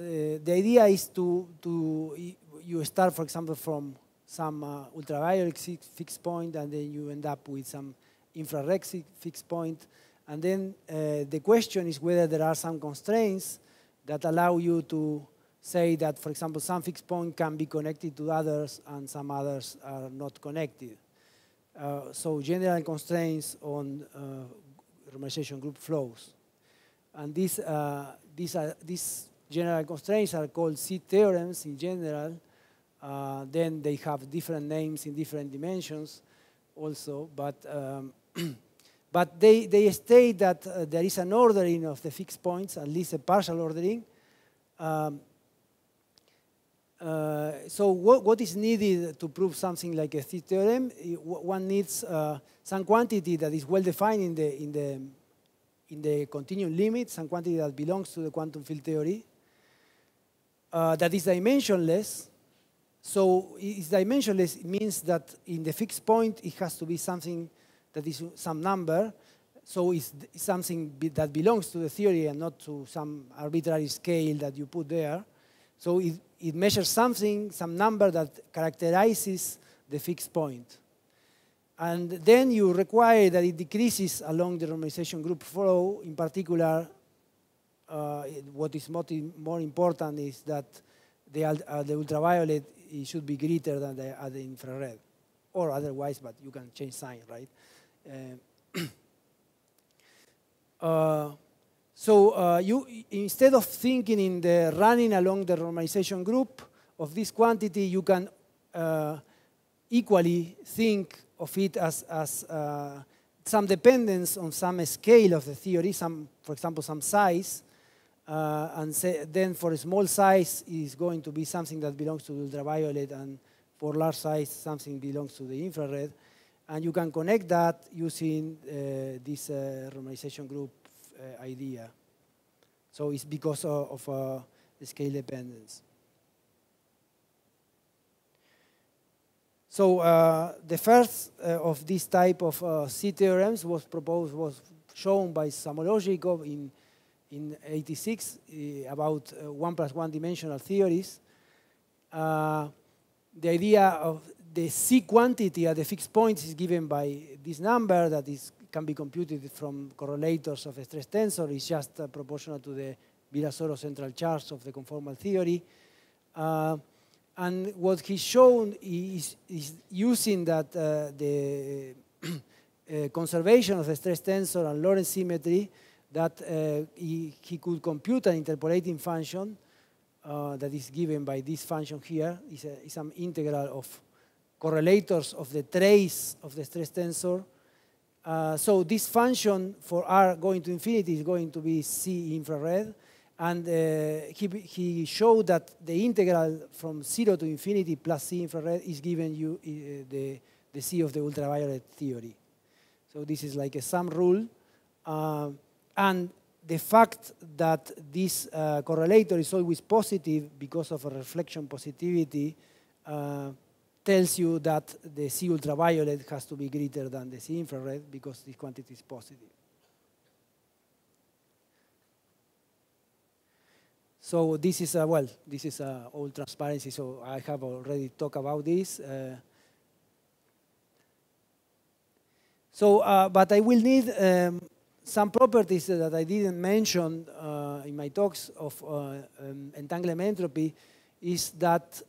the idea is to, to, you start, for example, from some uh, ultraviolet fixed point, and then you end up with some infrared fixed point. And then uh, the question is whether there are some constraints that allow you to say that, for example, some fixed point can be connected to others and some others are not connected. Uh, so general constraints on uh, renormalization group flows. And these, uh, these, are, these general constraints are called C theorems in general. Uh, then they have different names in different dimensions also, but, um, *clears throat* but they, they state that uh, there is an ordering of the fixed points, at least a partial ordering, um, uh, so what, what is needed to prove something like a theorem? One needs uh, some quantity that is well defined in the, in, the, in the continuum limit, some quantity that belongs to the quantum field theory, uh, that is dimensionless. So it's dimensionless, it means that in the fixed point, it has to be something that is some number. So it's something that belongs to the theory and not to some arbitrary scale that you put there. So it, it measures something, some number that characterizes the fixed point. And then you require that it decreases along the normalization group flow. In particular, uh, what is more important is that the, uh, the ultraviolet should be greater than the, uh, the infrared, or otherwise, but you can change sign, right? Uh, *clears throat* uh so uh, you, instead of thinking in the running along the normalization group of this quantity, you can uh, equally think of it as, as uh, some dependence on some scale of the theory, some, for example, some size. Uh, and say, then for a small size is going to be something that belongs to the ultraviolet, and for large size, something belongs to the infrared. And you can connect that using uh, this uh, normalization group uh, idea. So it's because of, of scale dependence. So uh, the first uh, of this type of uh, C theorems was proposed, was shown by Zamolodchikov in, in 86 uh, about one plus one dimensional theories. The idea of the C quantity at the fixed points is given by this number that is, can be computed from correlators of a stress tensor. It's just proportional to the Virasoro central charge of the conformal theory. And what he's shown is, is using that uh, the *coughs* uh, conservation of the stress tensor and Lorentz symmetry that uh, he, he, could compute an interpolating function uh, that is given by this function here. It's, a, it's some integral of correlators of the trace of the stress tensor. Uh, so this function for r going to infinity is going to be c infrared. And uh, he, he showed that the integral from 0 to infinity plus C infrared is giving you uh, the, the C of the ultraviolet theory. So this is like a sum rule. Uh, and the fact that this uh, correlator is always positive because of a reflection positivity uh, tells you that the C ultraviolet has to be greater than the C infrared because this quantity is positive. So this is, a, well, this is uh, all transparency, so I have already talked about this. Uh, so, uh, but I will need um, some properties that I didn't mention uh, in my talks of uh, um, entanglement entropy is that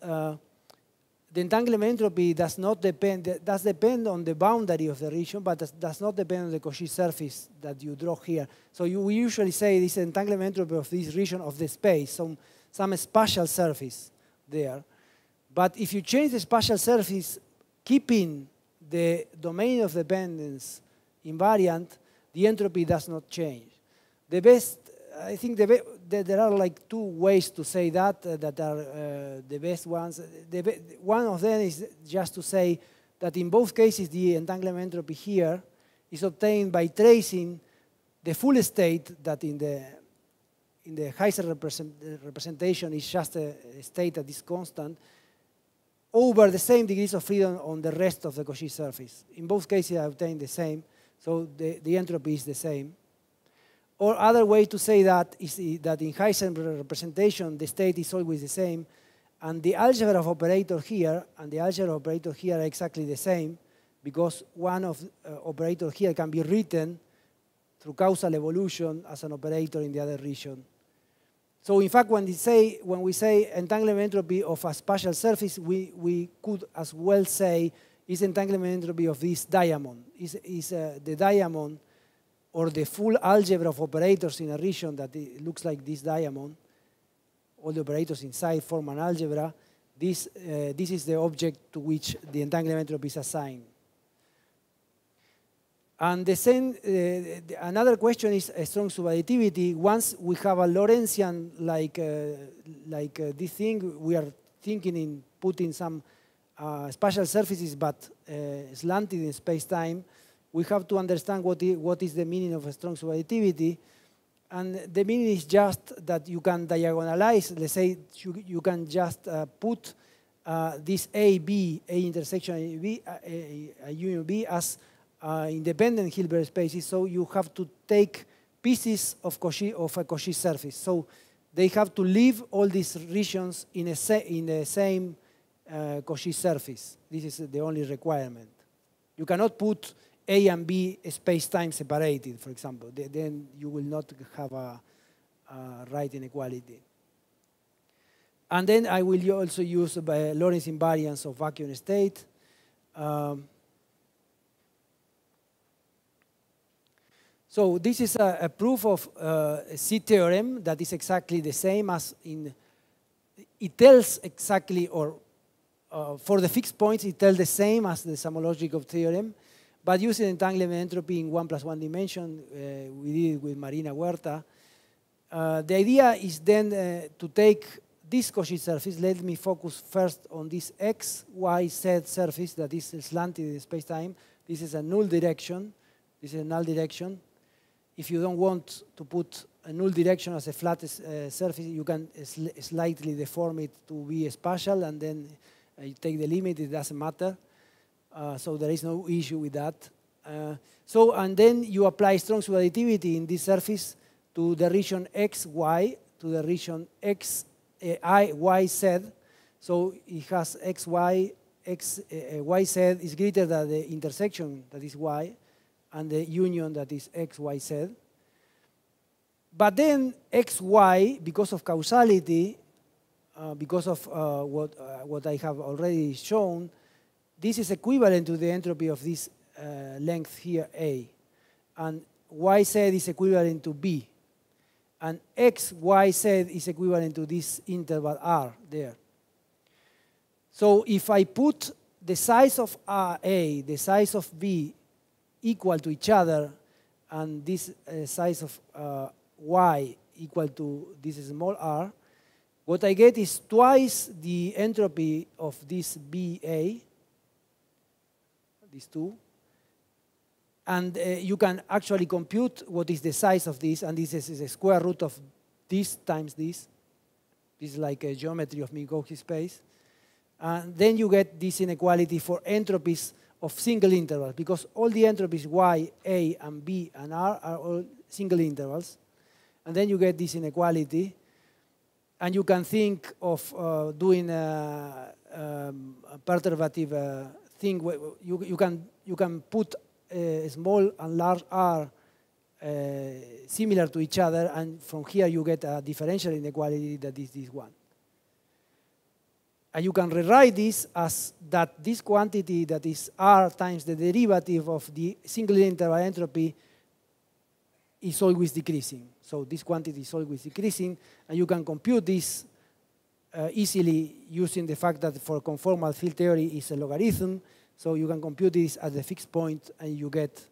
the entanglement entropy does not depend, does depend on the boundary of the region, but does, does not depend on the Cauchy surface that you draw here. So you, we usually say this entanglement entropy of this region of the space, some, some spatial surface there. But if you change the spatial surface, keeping the domain of dependence invariant, the entropy does not change. The best, I think the, there are like two ways to say that uh, that are uh, the best ones. The be one of them is just to say that in both cases the entanglement entropy here is obtained by tracing the full state that in the in the Heisser represent, representation is just a, a state that is constant over the same degrees of freedom on the rest of the Cauchy surface. In both cases I obtain the same, so the, the entropy is the same. Or other way to say that is that in Heisenberg representation, the state is always the same, and the algebra of operator here and the algebra of operator here are exactly the same, because one of uh, operator here can be written through causal evolution as an operator in the other region. So in fact, when we say, when we say entanglement entropy of a spatial surface, we, we could as well say is entanglement entropy of this diamond. Is, is uh, the diamond or the full algebra of operators in a region that looks like this diamond, all the operators inside form an algebra, this, uh, this is the object to which the entanglement entropy is assigned. And the same, uh, another question is a strong subadditivity. Once we have a Lorentzian like, uh, like uh, this thing, we are thinking in putting some uh, spatial surfaces but uh, slanted in space-time we have to understand what is, what is the meaning of a strong subadditivity. And the meaning is just that you can diagonalize, let's say you, you can just uh, put uh, this A, B, A intersection A, B, uh, union B as uh, independent Hilbert spaces. So you have to take pieces of, Cauchy, of a Cauchy surface. So they have to leave all these regions in, a in the same uh, Cauchy surface. This is the only requirement. You cannot put a and B space-time separated, for example. Then you will not have a, a right inequality. And then I will also use uh, Lorentz invariance of vacuum state. Um, so this is a, a proof of uh, a C theorem that is exactly the same as in, it tells exactly, or uh, for the fixed points, it tells the same as the Zamolodchikov theorem. But using entanglement entropy in one plus one dimension, uh, we did it with Marina Huerta. Uh, the idea is then uh, to take this Cauchy surface. Let me focus first on this x, y, z surface that is slanted in space-time. This is a null direction. This is a null direction. If you don't want to put a null direction as a flat uh, surface, you can sl slightly deform it to be spatial, and then uh, you take the limit. It doesn't matter. Uh, so there is no issue with that. Uh, so, and then you apply strong subadditivity in this surface to the region x, y, to the region x, uh, i, y, z. So it has x, y, x, uh, y, z is greater than the intersection that is y, and the union that is x, y, z. But then x, y, because of causality, uh, because of uh, what, uh, what I have already shown, this is equivalent to the entropy of this uh, length here, A. And YZ is equivalent to B. And XYZ is equivalent to this interval R there. So if I put the size of A, the size of B equal to each other, and this uh, size of uh, Y equal to this small r, what I get is twice the entropy of this BA, these two, and uh, you can actually compute what is the size of this, and this is the square root of this times this. This is like a geometry of Minkowski space. And then you get this inequality for entropies of single intervals, because all the entropies y, a, and b, and r are all single intervals. And then you get this inequality. And you can think of uh, doing a, um, a perturbative uh, thing. You, you, can, you can put small and large r uh, similar to each other, and from here you get a differential inequality that is this one. And you can rewrite this as that this quantity that is r times the derivative of the single interval entropy is always decreasing. So this quantity is always decreasing, and you can compute this uh, easily using the fact that for conformal field theory is a logarithm, so you can compute this at the fixed point and you get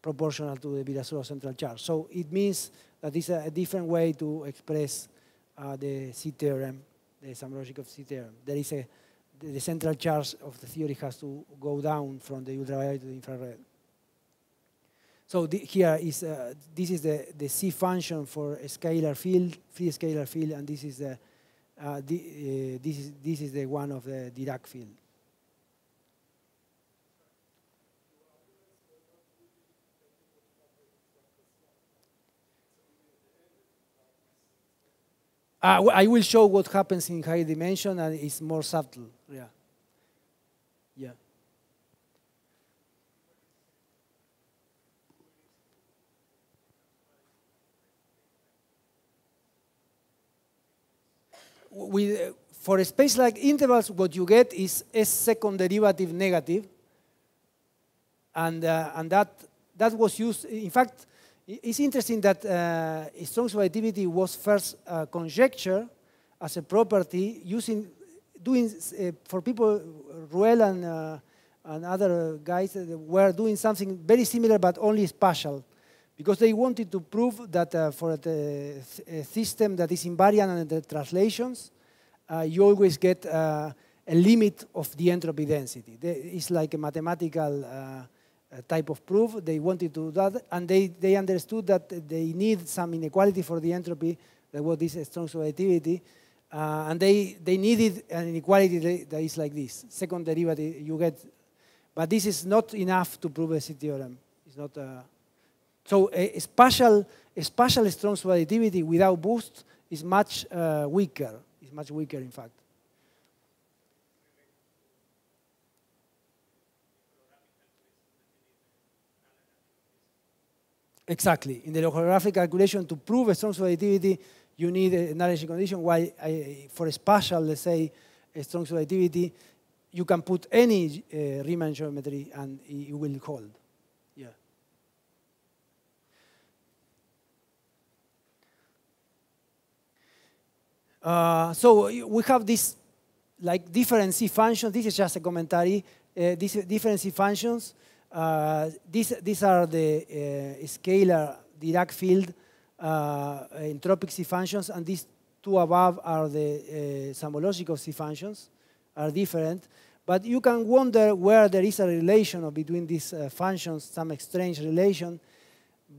proportional to the Virasoro central charge. So it means that it's a, different way to express uh, the C theorem, the logic of C theorem. There is a, the, the, central charge of the theory has to go down from the ultraviolet to the infrared. So the, here is, uh, this is the, the C function for a scalar field, free scalar field, and this is the, uh, the uh, this, is, this is the one of the Dirac field. Uh, I will show what happens in high dimension and it's more subtle. Yeah. Yeah. With, uh, for a space-like intervals, what you get is S second derivative negative, and, uh, and that, that was used, in fact, it's interesting that uh, strong superadditivity was first uh, conjectured as a property using, doing, uh, for people, Ruelle and, uh, and other guys were doing something very similar but only spatial. Because they wanted to prove that uh, for the system that is invariant the translations, uh, you always get a limit of the entropy density. It's like a mathematical type of proof. They wanted to do that, and they, they understood that they need some inequality for the entropy, that was this strong superadditivity, uh, and they, they needed an inequality that is like this. Second derivative, you get, but this is not enough to prove the C theorem. It's not, uh, so a, a, spatial, a spatial strong superadditivity without boost is much uh, weaker. It's much weaker, in fact. Exactly. In the holographic calculation, to prove a strong superadditivity, you need a null energy condition. While I, for a spatial, let's say, a strong superadditivity, you can put any uh, Riemann geometry and it will hold. Yeah. Uh, so we have this like different C functions. This is just a commentary. Uh, these different C functions uh, these, these are the uh, scalar Dirac field uh, entropic C functions, and these two above are the uh, C functions, are different. But you can wonder where there is a relation between these uh, functions, some strange relation.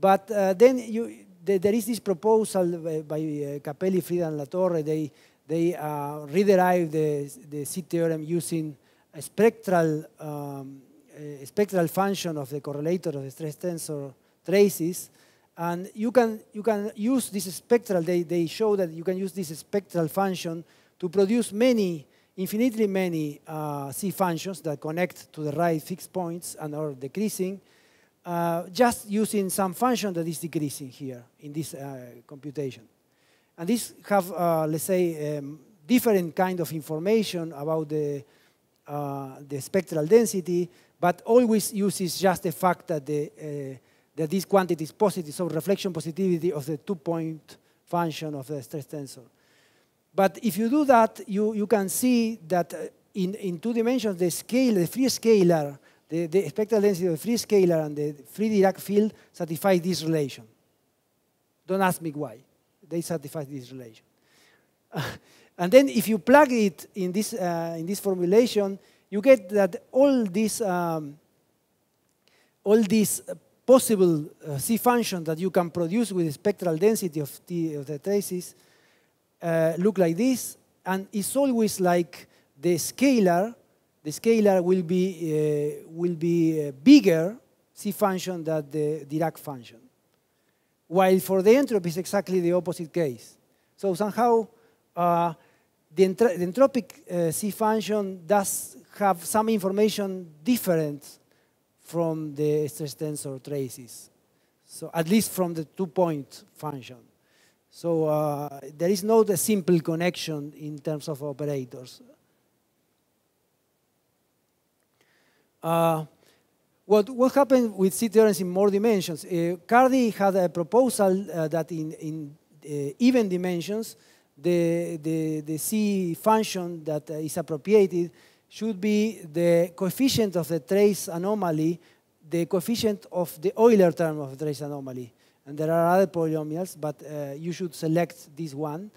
But uh, then you, there is this proposal by Cappelli, Friedan, and Latorre. They, they rederive the, the C theorem using a spectral um, uh, spectral function of the correlator of the stress tensor traces. And you can, you can use this spectral, they, they show that you can use this spectral function to produce many, infinitely many uh, C functions that connect to the right fixed points and are decreasing, uh, just using some function that is decreasing here in this uh, computation. And these have, uh, let's say, um, different kind of information about the, uh, the spectral density, but always uses just the fact that, the, uh, that this quantity is positive, so reflection positivity of the two-point function of the stress tensor. But if you do that, you, you can see that in, in two dimensions, the scale, the free scalar, the, the spectral density of the free scalar and the free Dirac field satisfy this relation. Don't ask me why. They satisfy this relation. *laughs* And then if you plug it in this, uh, in this formulation, you get that all these, um, all these possible uh, C functions that you can produce with the spectral density of, T, of the traces uh, look like this. And it's always like the scalar, the scalar will be, uh, will be bigger C function than the Dirac function. While for the entropy, it's exactly the opposite case. So somehow, uh, the, the entropic uh, C function does have some information different from the stress tensor traces. So at least from the two-point function. So uh, there is not a simple connection in terms of operators. Uh, what, what happened with C theorems in more dimensions? Uh, Cardy had a proposal uh, that in, in uh, even dimensions, the, the, the C function that is appropriated should be the coefficient of the trace anomaly, the coefficient of the Euler term of the trace anomaly. And there are other polynomials, but uh, you should select this one.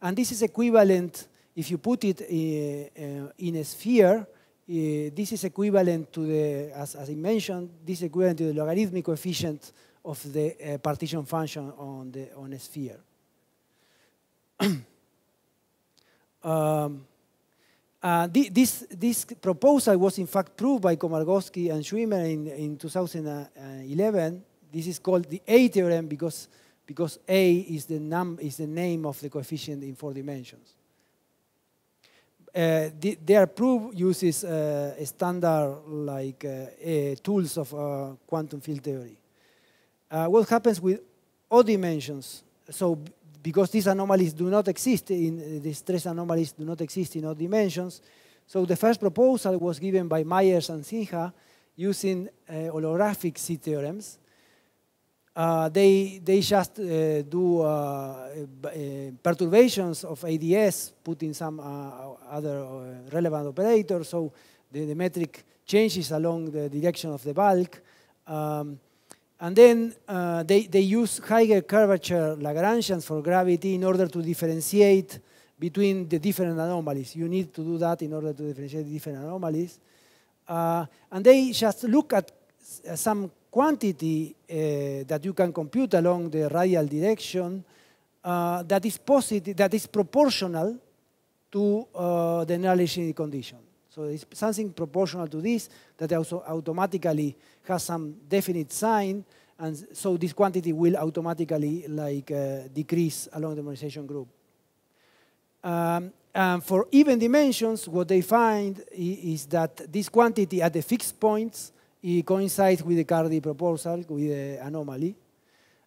And this is equivalent, if you put it uh, in a sphere, this is equivalent to the, as, as I mentioned, this is equivalent to the logarithmic coefficient of the uh, partition function on, the, on a sphere. *clears throat* um, uh, this, this proposal was in fact proved by Komargodski and Schwimmer in, in 2011. This is called the A theorem because, because A is the, num, is the name of the coefficient in four dimensions. Uh, the, their proof uses uh, standard like uh, tools of uh, quantum field theory. Uh, what happens with odd dimensions? So because these anomalies do not exist, in, the stress anomalies do not exist in odd dimensions. So the first proposal was given by Myers and Sinha using uh, holographic C theorems. Uh, they, they just uh, do uh, uh, perturbations of ADS, putting some uh, other relevant operators, so the, the, metric changes along the direction of the bulk. Um, and then uh, they, they use higher curvature Lagrangians for gravity in order to differentiate between the different anomalies. You need to do that in order to differentiate different anomalies. Uh, and they just look at some quantity uh, that you can compute along the radial direction uh, that is positive, that is proportional to uh, the null condition. So it's something proportional to this that also automatically has some definite sign, and so this quantity will automatically like uh, decrease along the normalization group. Um, and for even dimensions, what they find is that this quantity at the fixed points coincides with the Cardy proposal, with the anomaly.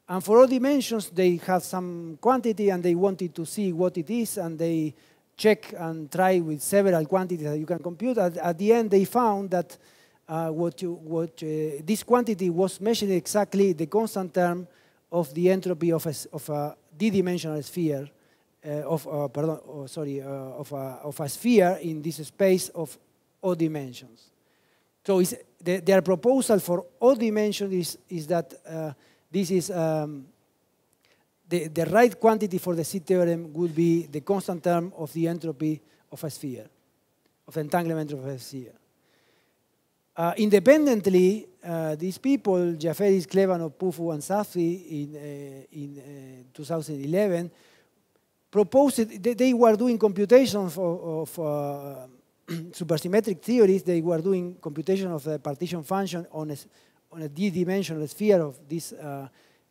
And for all dimensions, they have some quantity and they wanted to see what it is, and they check and try with several quantities that you can compute. At, at the end, they found that uh, what, you, what uh, this quantity was measuring exactly the constant term of the entropy of a, of a d-dimensional sphere, uh, of uh, pardon, oh, sorry, uh, of a, of a sphere in this space of odd dimensions. So the, their proposal for all dimensions is, is that uh, this is um, the, the right quantity for the C theorem would be the constant term of the entropy of a sphere, of the entanglement of a sphere. Uh, independently, uh, these people, Jafferis, Klebanov, Pufu, and Safdi, in, uh, in uh, 2011, proposed, they, they, were doing computations of, of, uh, *clears throat* supersymmetric theories, they were doing computation of the partition function on a, on a d-dimensional sphere of these uh,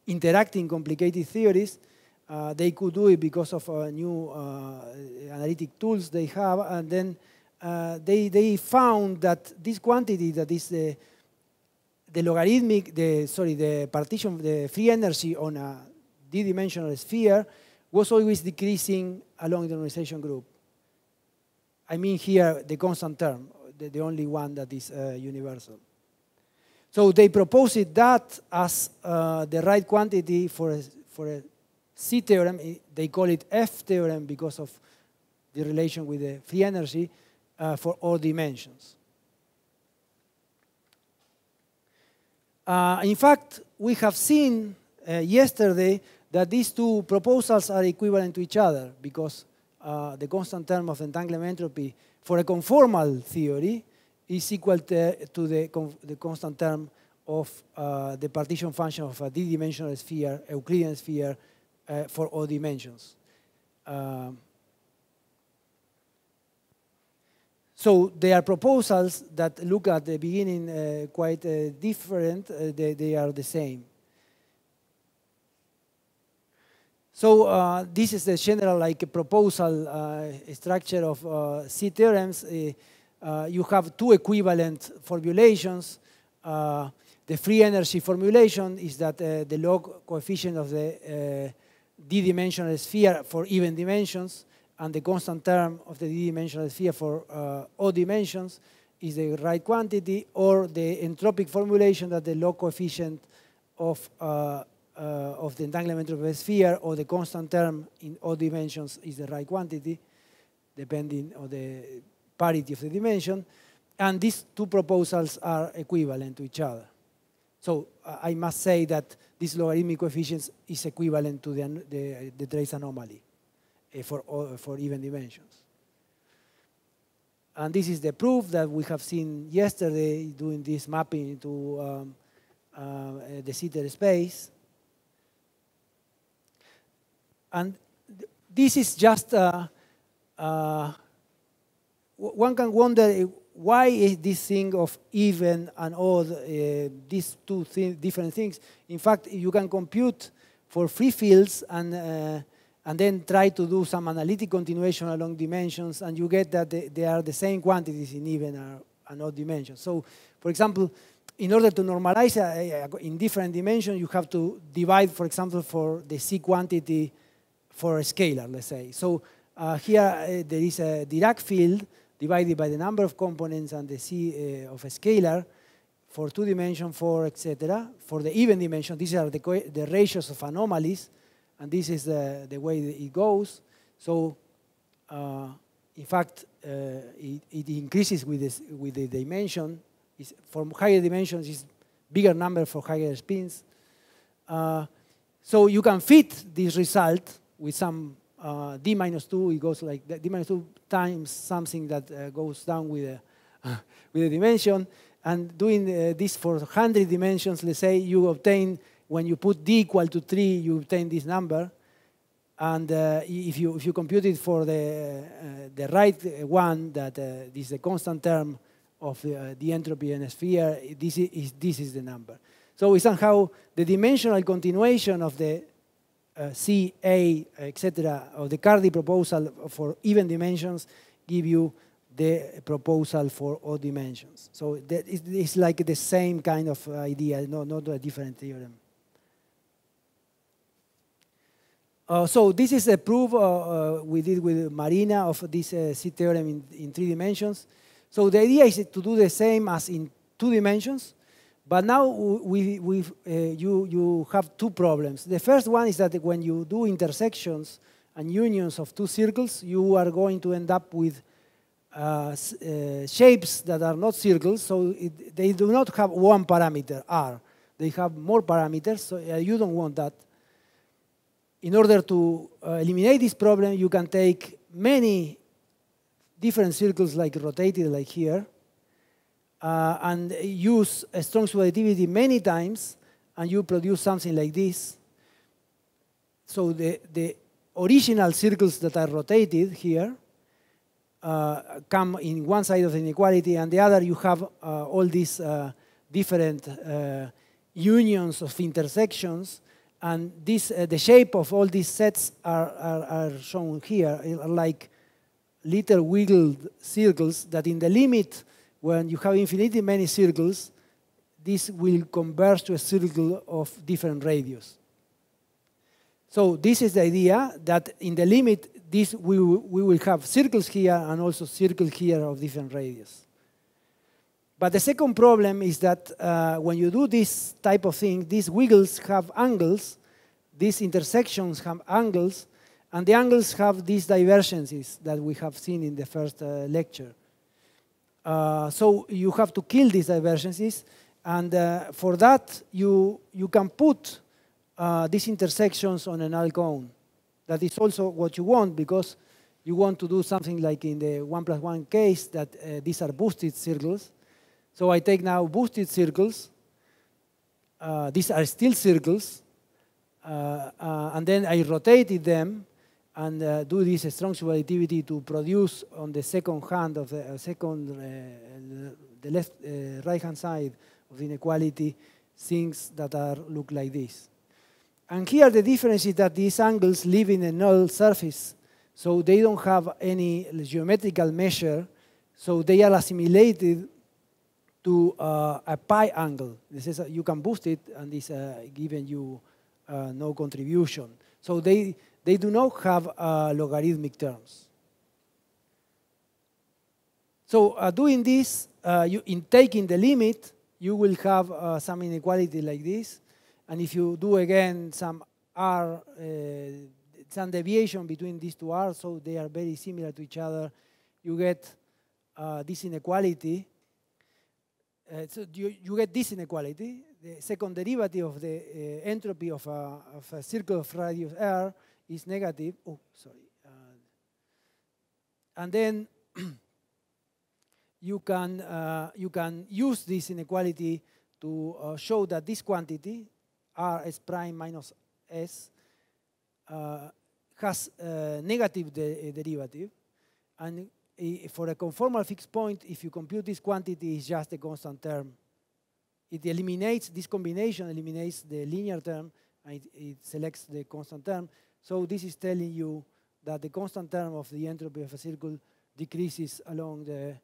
interacting complicated theories. Uh, they could do it because of uh, new uh, analytic tools they have, and then uh, they, they found that this quantity that is the, the logarithmic, the, sorry, the partition, the free energy on a d-dimensional sphere was always decreasing along the normalization group. I mean here the constant term, the, the only one that is uh, universal. So they proposed that as uh, the right quantity for a, for a C theorem. They call it F theorem because of the relation with the free energy uh, for all dimensions. Uh, in fact, we have seen uh, yesterday that these two proposals are equivalent to each other because uh, the constant term of entanglement entropy for a conformal theory is equal to, to the, the, constant term of uh, the partition function of a d-dimensional sphere, Euclidean sphere, uh, for all dimensions. Um, so there are proposals that look at the beginning uh, quite uh, different. They, they are the same. So uh, this is the general like proposal uh, structure of uh, C theorems. Uh, uh, you have two equivalent formulations. Uh, the free energy formulation is that the log coefficient of the d-dimensional sphere for even dimensions and the constant term of the d-dimensional sphere for odd dimensions is the right quantity, or the entropic formulation that the log coefficient of of the entanglement of a sphere or the constant term in all dimensions is the right quantity, depending on the parity of the dimension. And these two proposals are equivalent to each other. So uh, I must say that this logarithmic coefficient is equivalent to the, the, the trace anomaly uh, for, for even dimensions. And this is the proof that we have seen yesterday doing this mapping into um, uh, de Sitter space. And this is just, uh, uh, one can wonder why is this thing of even and odd, uh, these two different things. In fact, you can compute for free fields and, uh, and then try to do some analytic continuation along dimensions, and you get that they, they are the same quantities in even and odd dimensions. So, for example, in order to normalize uh, in different dimensions, you have to divide, for example, for the C quantity for a scalar, let's say. So uh, here uh, there is a Dirac field divided by the number of components and the C uh, of a scalar for two dimension, four, etc. For the even dimension, these are the, the ratios of anomalies, and this is the, the way it goes. So uh, in fact, uh, it, it, increases with, this, with the dimension. It's, for higher dimensions, it's bigger number for higher spins. Uh, so you can fit this result with some uh, d minus 2, it goes like d minus 2 times something that uh, goes down with uh, *laughs* with the dimension. And doing uh, this for 100 dimensions, let's say you obtain, when you put d equal to 3, you obtain this number. And uh, if, you, if you compute it for the, uh, the right one, that is the constant term of the entropy in a sphere, this is, this is the number. So it's somehow the dimensional continuation of the uh, C, A, etc., of the Cardy proposal for even dimensions give you the proposal for odd dimensions. So it's like the same kind of idea, no, not a different theorem. Uh, so this is a proof uh, uh, we did with Marina of this uh, C theorem in, in, three dimensions. So the idea is to do the same as in two dimensions, but now we, we, uh, you, you have two problems. The first one is that when you do intersections and unions of two circles, you are going to end up with uh, uh, shapes that are not circles, so it, they do not have one parameter, r. They have more parameters, so uh, you don't want that. In order to uh, eliminate this problem, you can take many different circles like rotated like here, uh, and use a strong subadditivity many times, and you produce something like this. So the, the original circles that are rotated here, uh, come in one side of the inequality, and the other you have uh, all these uh, different uh, unions of intersections, and this, uh, the shape of all these sets are, are, are shown here, like little wiggled circles that in the limit, when you have infinitely many circles, this will converge to a circle of different radius. So this is the idea that in the limit, this we, we will have circles here and also circles here of different radius. But the second problem is that uh, when you do this type of thing, these wiggles have angles, these intersections have angles, and the angles have these divergences that we have seen in the first uh, lecture. Uh, so you have to kill these divergences, and uh, for that you, you can put uh, these intersections on a null cone. That is also what you want because you want to do something like in the 1 plus 1 case that uh, these are boosted circles. So I take now boosted circles. Uh, these are still circles. And then I rotated them and uh, do this strong subadditivity to produce on the second hand of the second, the left, right hand side of the inequality things that are look like this. And here the difference is that these angles live in a null surface, so they don't have any geometrical measure, so they are assimilated to uh, a pi angle. This is a, you can boost it, and this uh, giving you uh, no contribution. So they they do not have uh, logarithmic terms. So uh, doing this, uh, you, in taking the limit, you will have some inequality like this. And if you do again some R, uh, some deviation between these two R, so they are very similar to each other, you get uh, this inequality. Uh, so you, you get this inequality. The second derivative of the uh, entropy of a, of a, circle of radius R is negative. Oh, sorry. Uh, and then *clears throat* you can uh, you can use this inequality to show that this quantity r s prime minus s uh, has a negative de derivative. And for a conformal fixed point, if you compute this quantity, it's just a constant term. It eliminates, this combination eliminates the linear term, and it, it selects the constant term. So this is telling you that the constant term of the entropy of a circle decreases along the,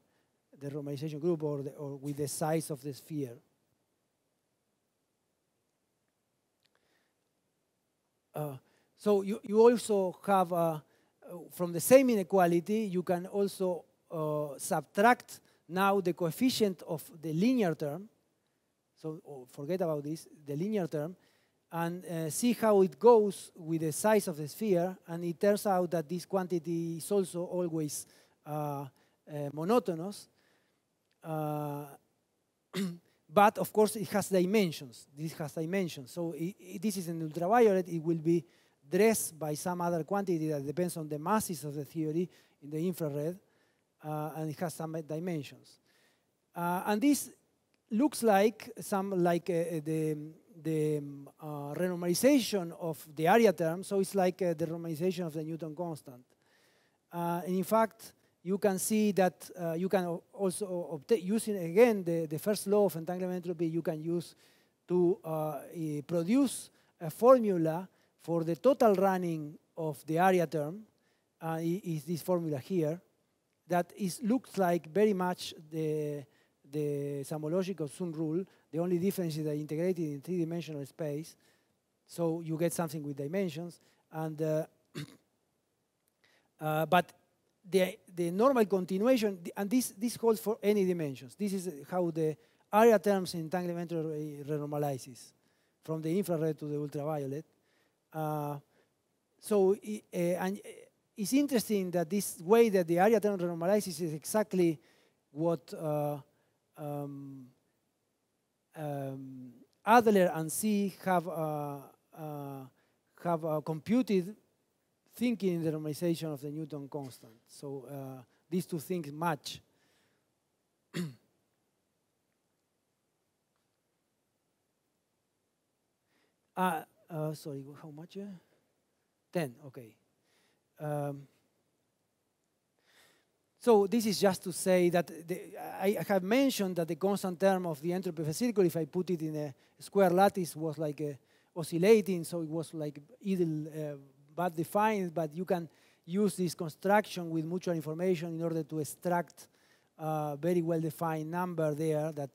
the renormalization group or, the, or with the size of the sphere. Uh, so you, you also have, uh, from the same inequality, you can also uh, subtract now the coefficient of the linear term. So oh, forget about this, the linear term, and uh, see how it goes with the size of the sphere. And it turns out that this quantity is also always uh, uh, monotonous. *clears throat* But of course, it has dimensions. This has dimensions. So it, it, this is an ultraviolet. It will be dressed by some other quantity that depends on the masses of the theory in the infrared, uh, and it has some dimensions. Uh, and this looks like some like uh, the the uh, renormalization of the area term. So it's like uh, the renormalization of the Newton constant. Uh, and in fact, you can see that uh, you can also obtain, using again the, the first law of entanglement entropy, you can use to uh, produce a formula for the total running of the area term, uh, is this formula here, that is, looks like very much the, the of Sun rule. The only difference is that integrated in three-dimensional space, so you get something with dimensions. And uh, *coughs* uh, but the, the normal continuation, and this, this holds for any dimensions. This is how the area terms in entanglement renormalizes from the infrared to the ultraviolet. Uh, so, uh, and it's interesting that this way that the area term renormalizes is exactly what uh, um, um, Adler and Zee have, uh, uh, have uh, computed thinking in the normalization of the Newton constant. So uh, these two things match. uh, *clears throat* uh, sorry, how much? 10, okay. Um, So this is just to say that the, I, have mentioned that the constant term of the entropy of a circle, if I put it in a square lattice, was like a oscillating, so it was like either uh, bad defined, but you can use this construction with mutual information in order to extract a very well-defined number there that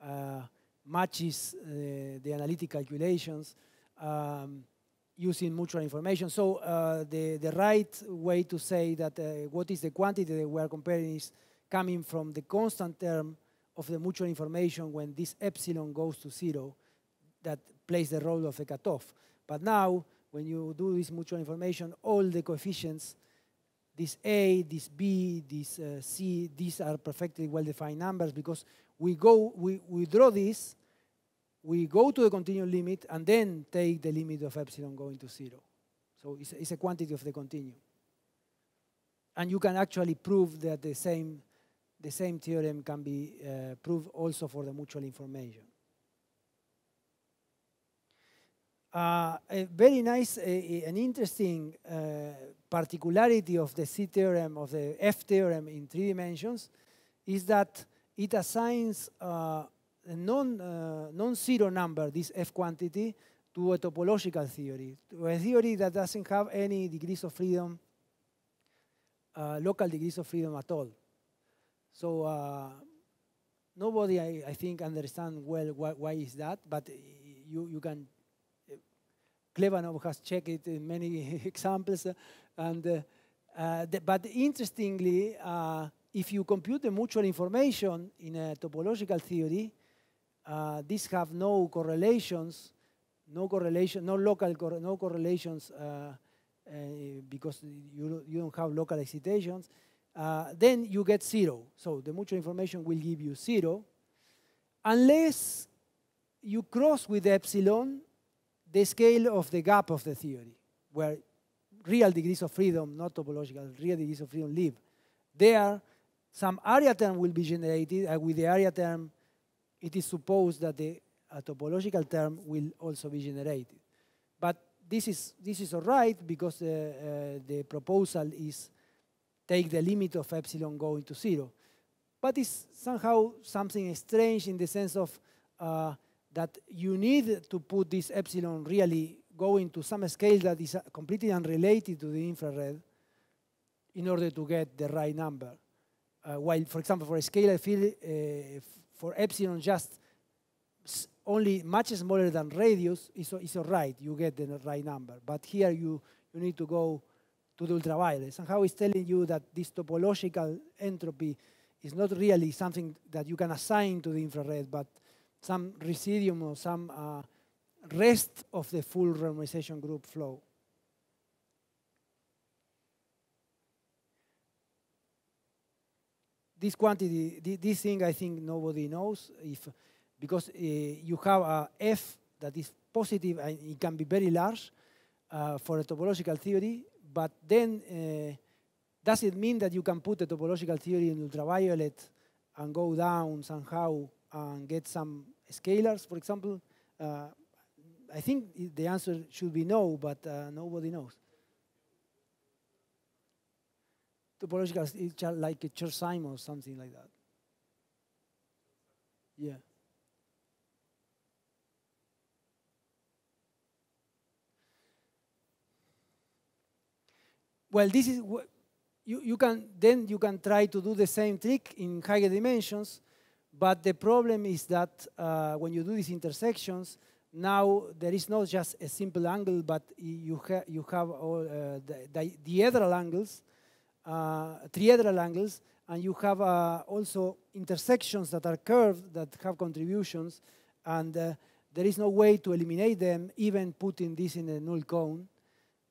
uh, matches uh, the analytic calculations. Um, using mutual information. So uh, the, the right way to say that uh, what is the quantity that we are comparing is coming from the constant term of the mutual information when this epsilon goes to zero that plays the role of the cutoff. But now, when you do this mutual information, all the coefficients, this A, this B, this uh, C, these are perfectly well-defined numbers because we go, we, we draw this, we go to the continuum limit, and then take the limit of epsilon going to zero. So it's, it's a quantity of the continuum. And you can actually prove that the same, the same theorem can be uh, proved also for the mutual information. Uh, a very nice, uh, an interesting uh, particularity of the C theorem, of the F theorem in three dimensions, is that it assigns uh, a non, uh, non-zero number, this F quantity, to a topological theory, to a theory that doesn't have any degrees of freedom, uh, local degrees of freedom at all. So nobody, I, I, think, understands well why, why is that, but you, you can Klebanov has checked it in many *laughs* examples. and, uh, uh, the, but interestingly, uh, if you compute the mutual information in a topological theory, uh, these have no correlations, no correlation, no local, cor no correlations uh, uh, because you, you don't have local excitations. then you get zero. So the mutual information will give you zero, unless you cross with epsilon the scale of the gap of the theory, where real degrees of freedom, not topological, real degrees of freedom live. There, some area term will be generated, and with the area term, it is supposed that the topological term will also be generated. But this is, this is all right because uh, uh, the proposal is take the limit of epsilon going to zero. But it's somehow something strange in the sense of uh, that you need to put this epsilon really going to some scale that is completely unrelated to the infrared in order to get the right number. Uh, while, for example, for a scalar field, uh, for epsilon just only much smaller than radius is, all right, you get the right number. But here you, you need to go to the ultraviolet. Somehow it's telling you that this topological entropy is not really something that you can assign to the infrared, but some residuum or some uh, rest of the full renormalization group flow. This quantity, this thing I think nobody knows if, because uh, you have a F that is positive and it can be very large uh, for a topological theory, but then uh, does it mean that you can put a topological theory in ultraviolet and go down somehow and get some scalars, for example? Uh, I think the answer should be no, but uh, nobody knows. Topological is like a Chern-Simons or something like that. Yeah. Well, this is what you, you can then you can try to do the same trick in higher dimensions but the problem is that uh, when you do these intersections, now there is not just a simple angle, but you, ha you have all uh, the, the angles, triedral angles, and you have uh, also intersections that are curved that have contributions, and uh, there is no way to eliminate them, even putting this in a null cone.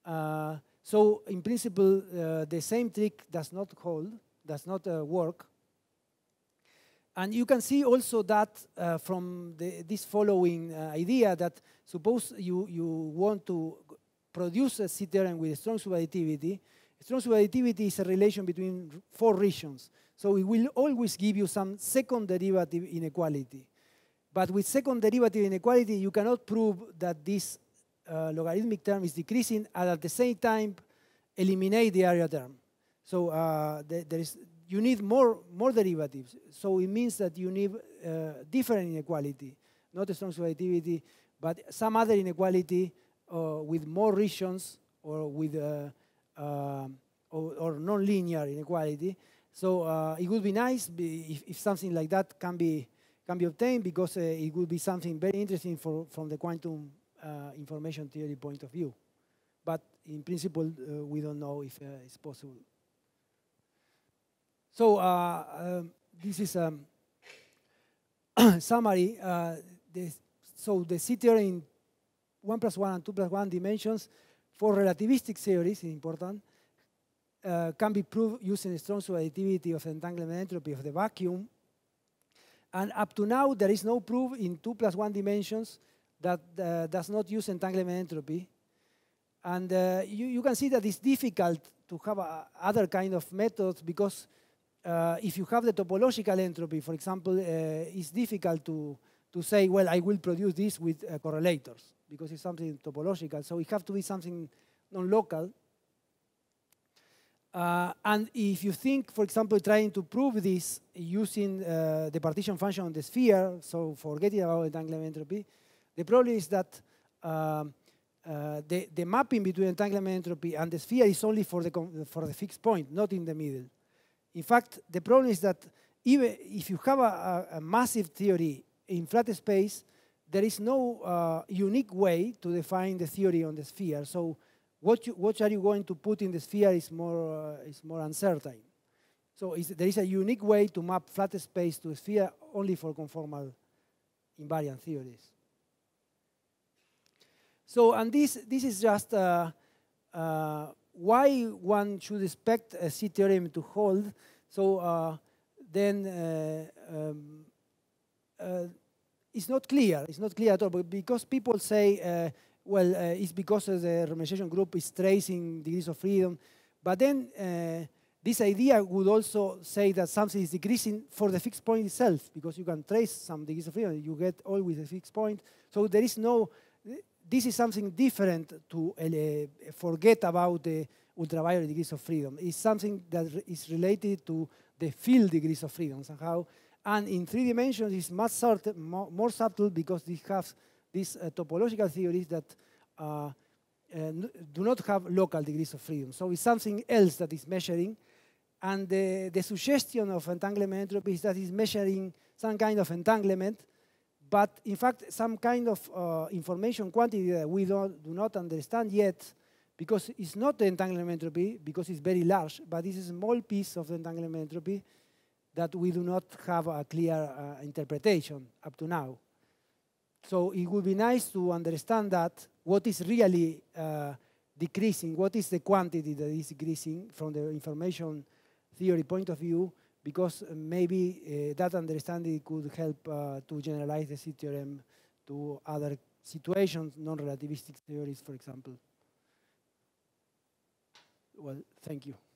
Uh, so in principle, uh, the same trick does not hold, does not work. And you can see also that uh, from the, this following uh, idea that suppose you, you want to produce a C theorem with strong subadditivity, strong subadditivity is a relation between four regions. So it will always give you some second derivative inequality. But with second derivative inequality, you cannot prove that this uh, logarithmic term is decreasing and at the same time eliminate the area term. So uh, the, there is you need more, more derivatives. So it means that you need uh, different inequality, not a strong additivity, but some other inequality uh, with more regions or with uh or, or non-linear inequality. So uh, it would be nice if, if, something like that can be can be obtained because uh, it would be something very interesting for, from the quantum information theory point of view. But in principle, we don't know if it's possible. So uh, um, this is a um, *coughs* summary. Uh, this, so the C theory in 1 plus 1 and 2 plus 1 dimensions for relativistic theories important. Uh, can be proved using strong additivity of entanglement entropy of the vacuum. And up to now, there is no proof in 2 plus 1 dimensions that uh, does not use entanglement entropy. And uh, you, you, can see that it's difficult to have uh, other kind of methods because uh, if you have the topological entropy, for example, uh, it's difficult to, to say, well, I will produce this with correlators because it's something topological. So it has to be something non-local. Uh, and if you think, for example, trying to prove this using uh, the partition function on the sphere, so forgetting about entanglement entropy, the problem is that um, uh, the, the mapping between entanglement entropy and the sphere is only for the, for the fixed point, not in the middle. In fact, the problem is that even if you have a, a massive theory in flat space, there is no uh, unique way to define the theory on the sphere. So what, you, what are you going to put in the sphere is more, uh, is more uncertain. So there is a unique way to map flat space to a sphere only for conformal invariant theories. So, and this, this is just uh, uh why one should expect a C theorem to hold. So uh, then uh, um, it's not clear. It's not clear at all. But because people say, uh, well, uh, it's because the renormalization group is tracing degrees of freedom. But then uh, this idea would also say that something is decreasing for the fixed point itself, because you can trace some degrees of freedom. You get always a fixed point. So there is no this is something different to uh, forget about the ultraviolet degrees of freedom. It's something that is related to the field degrees of freedom somehow. And in three dimensions, it's much more, more subtle because this has these uh, topological theories that uh, uh, do not have local degrees of freedom. So it's something else that is measuring. And the, the suggestion of entanglement entropy is that it's measuring some kind of entanglement but in fact, some kind of uh, information quantity that we don't, do not understand yet, because it's not the entanglement entropy, because it's very large, but it's a small piece of the entanglement entropy that we do not have a clear uh, interpretation up to now. So it would be nice to understand that what is really uh, decreasing, what is the quantity that is decreasing from the information theory point of view, because maybe uh, that understanding could help uh, to generalize the C theorem to other situations, non-relativistic theories, for example. Well, thank you.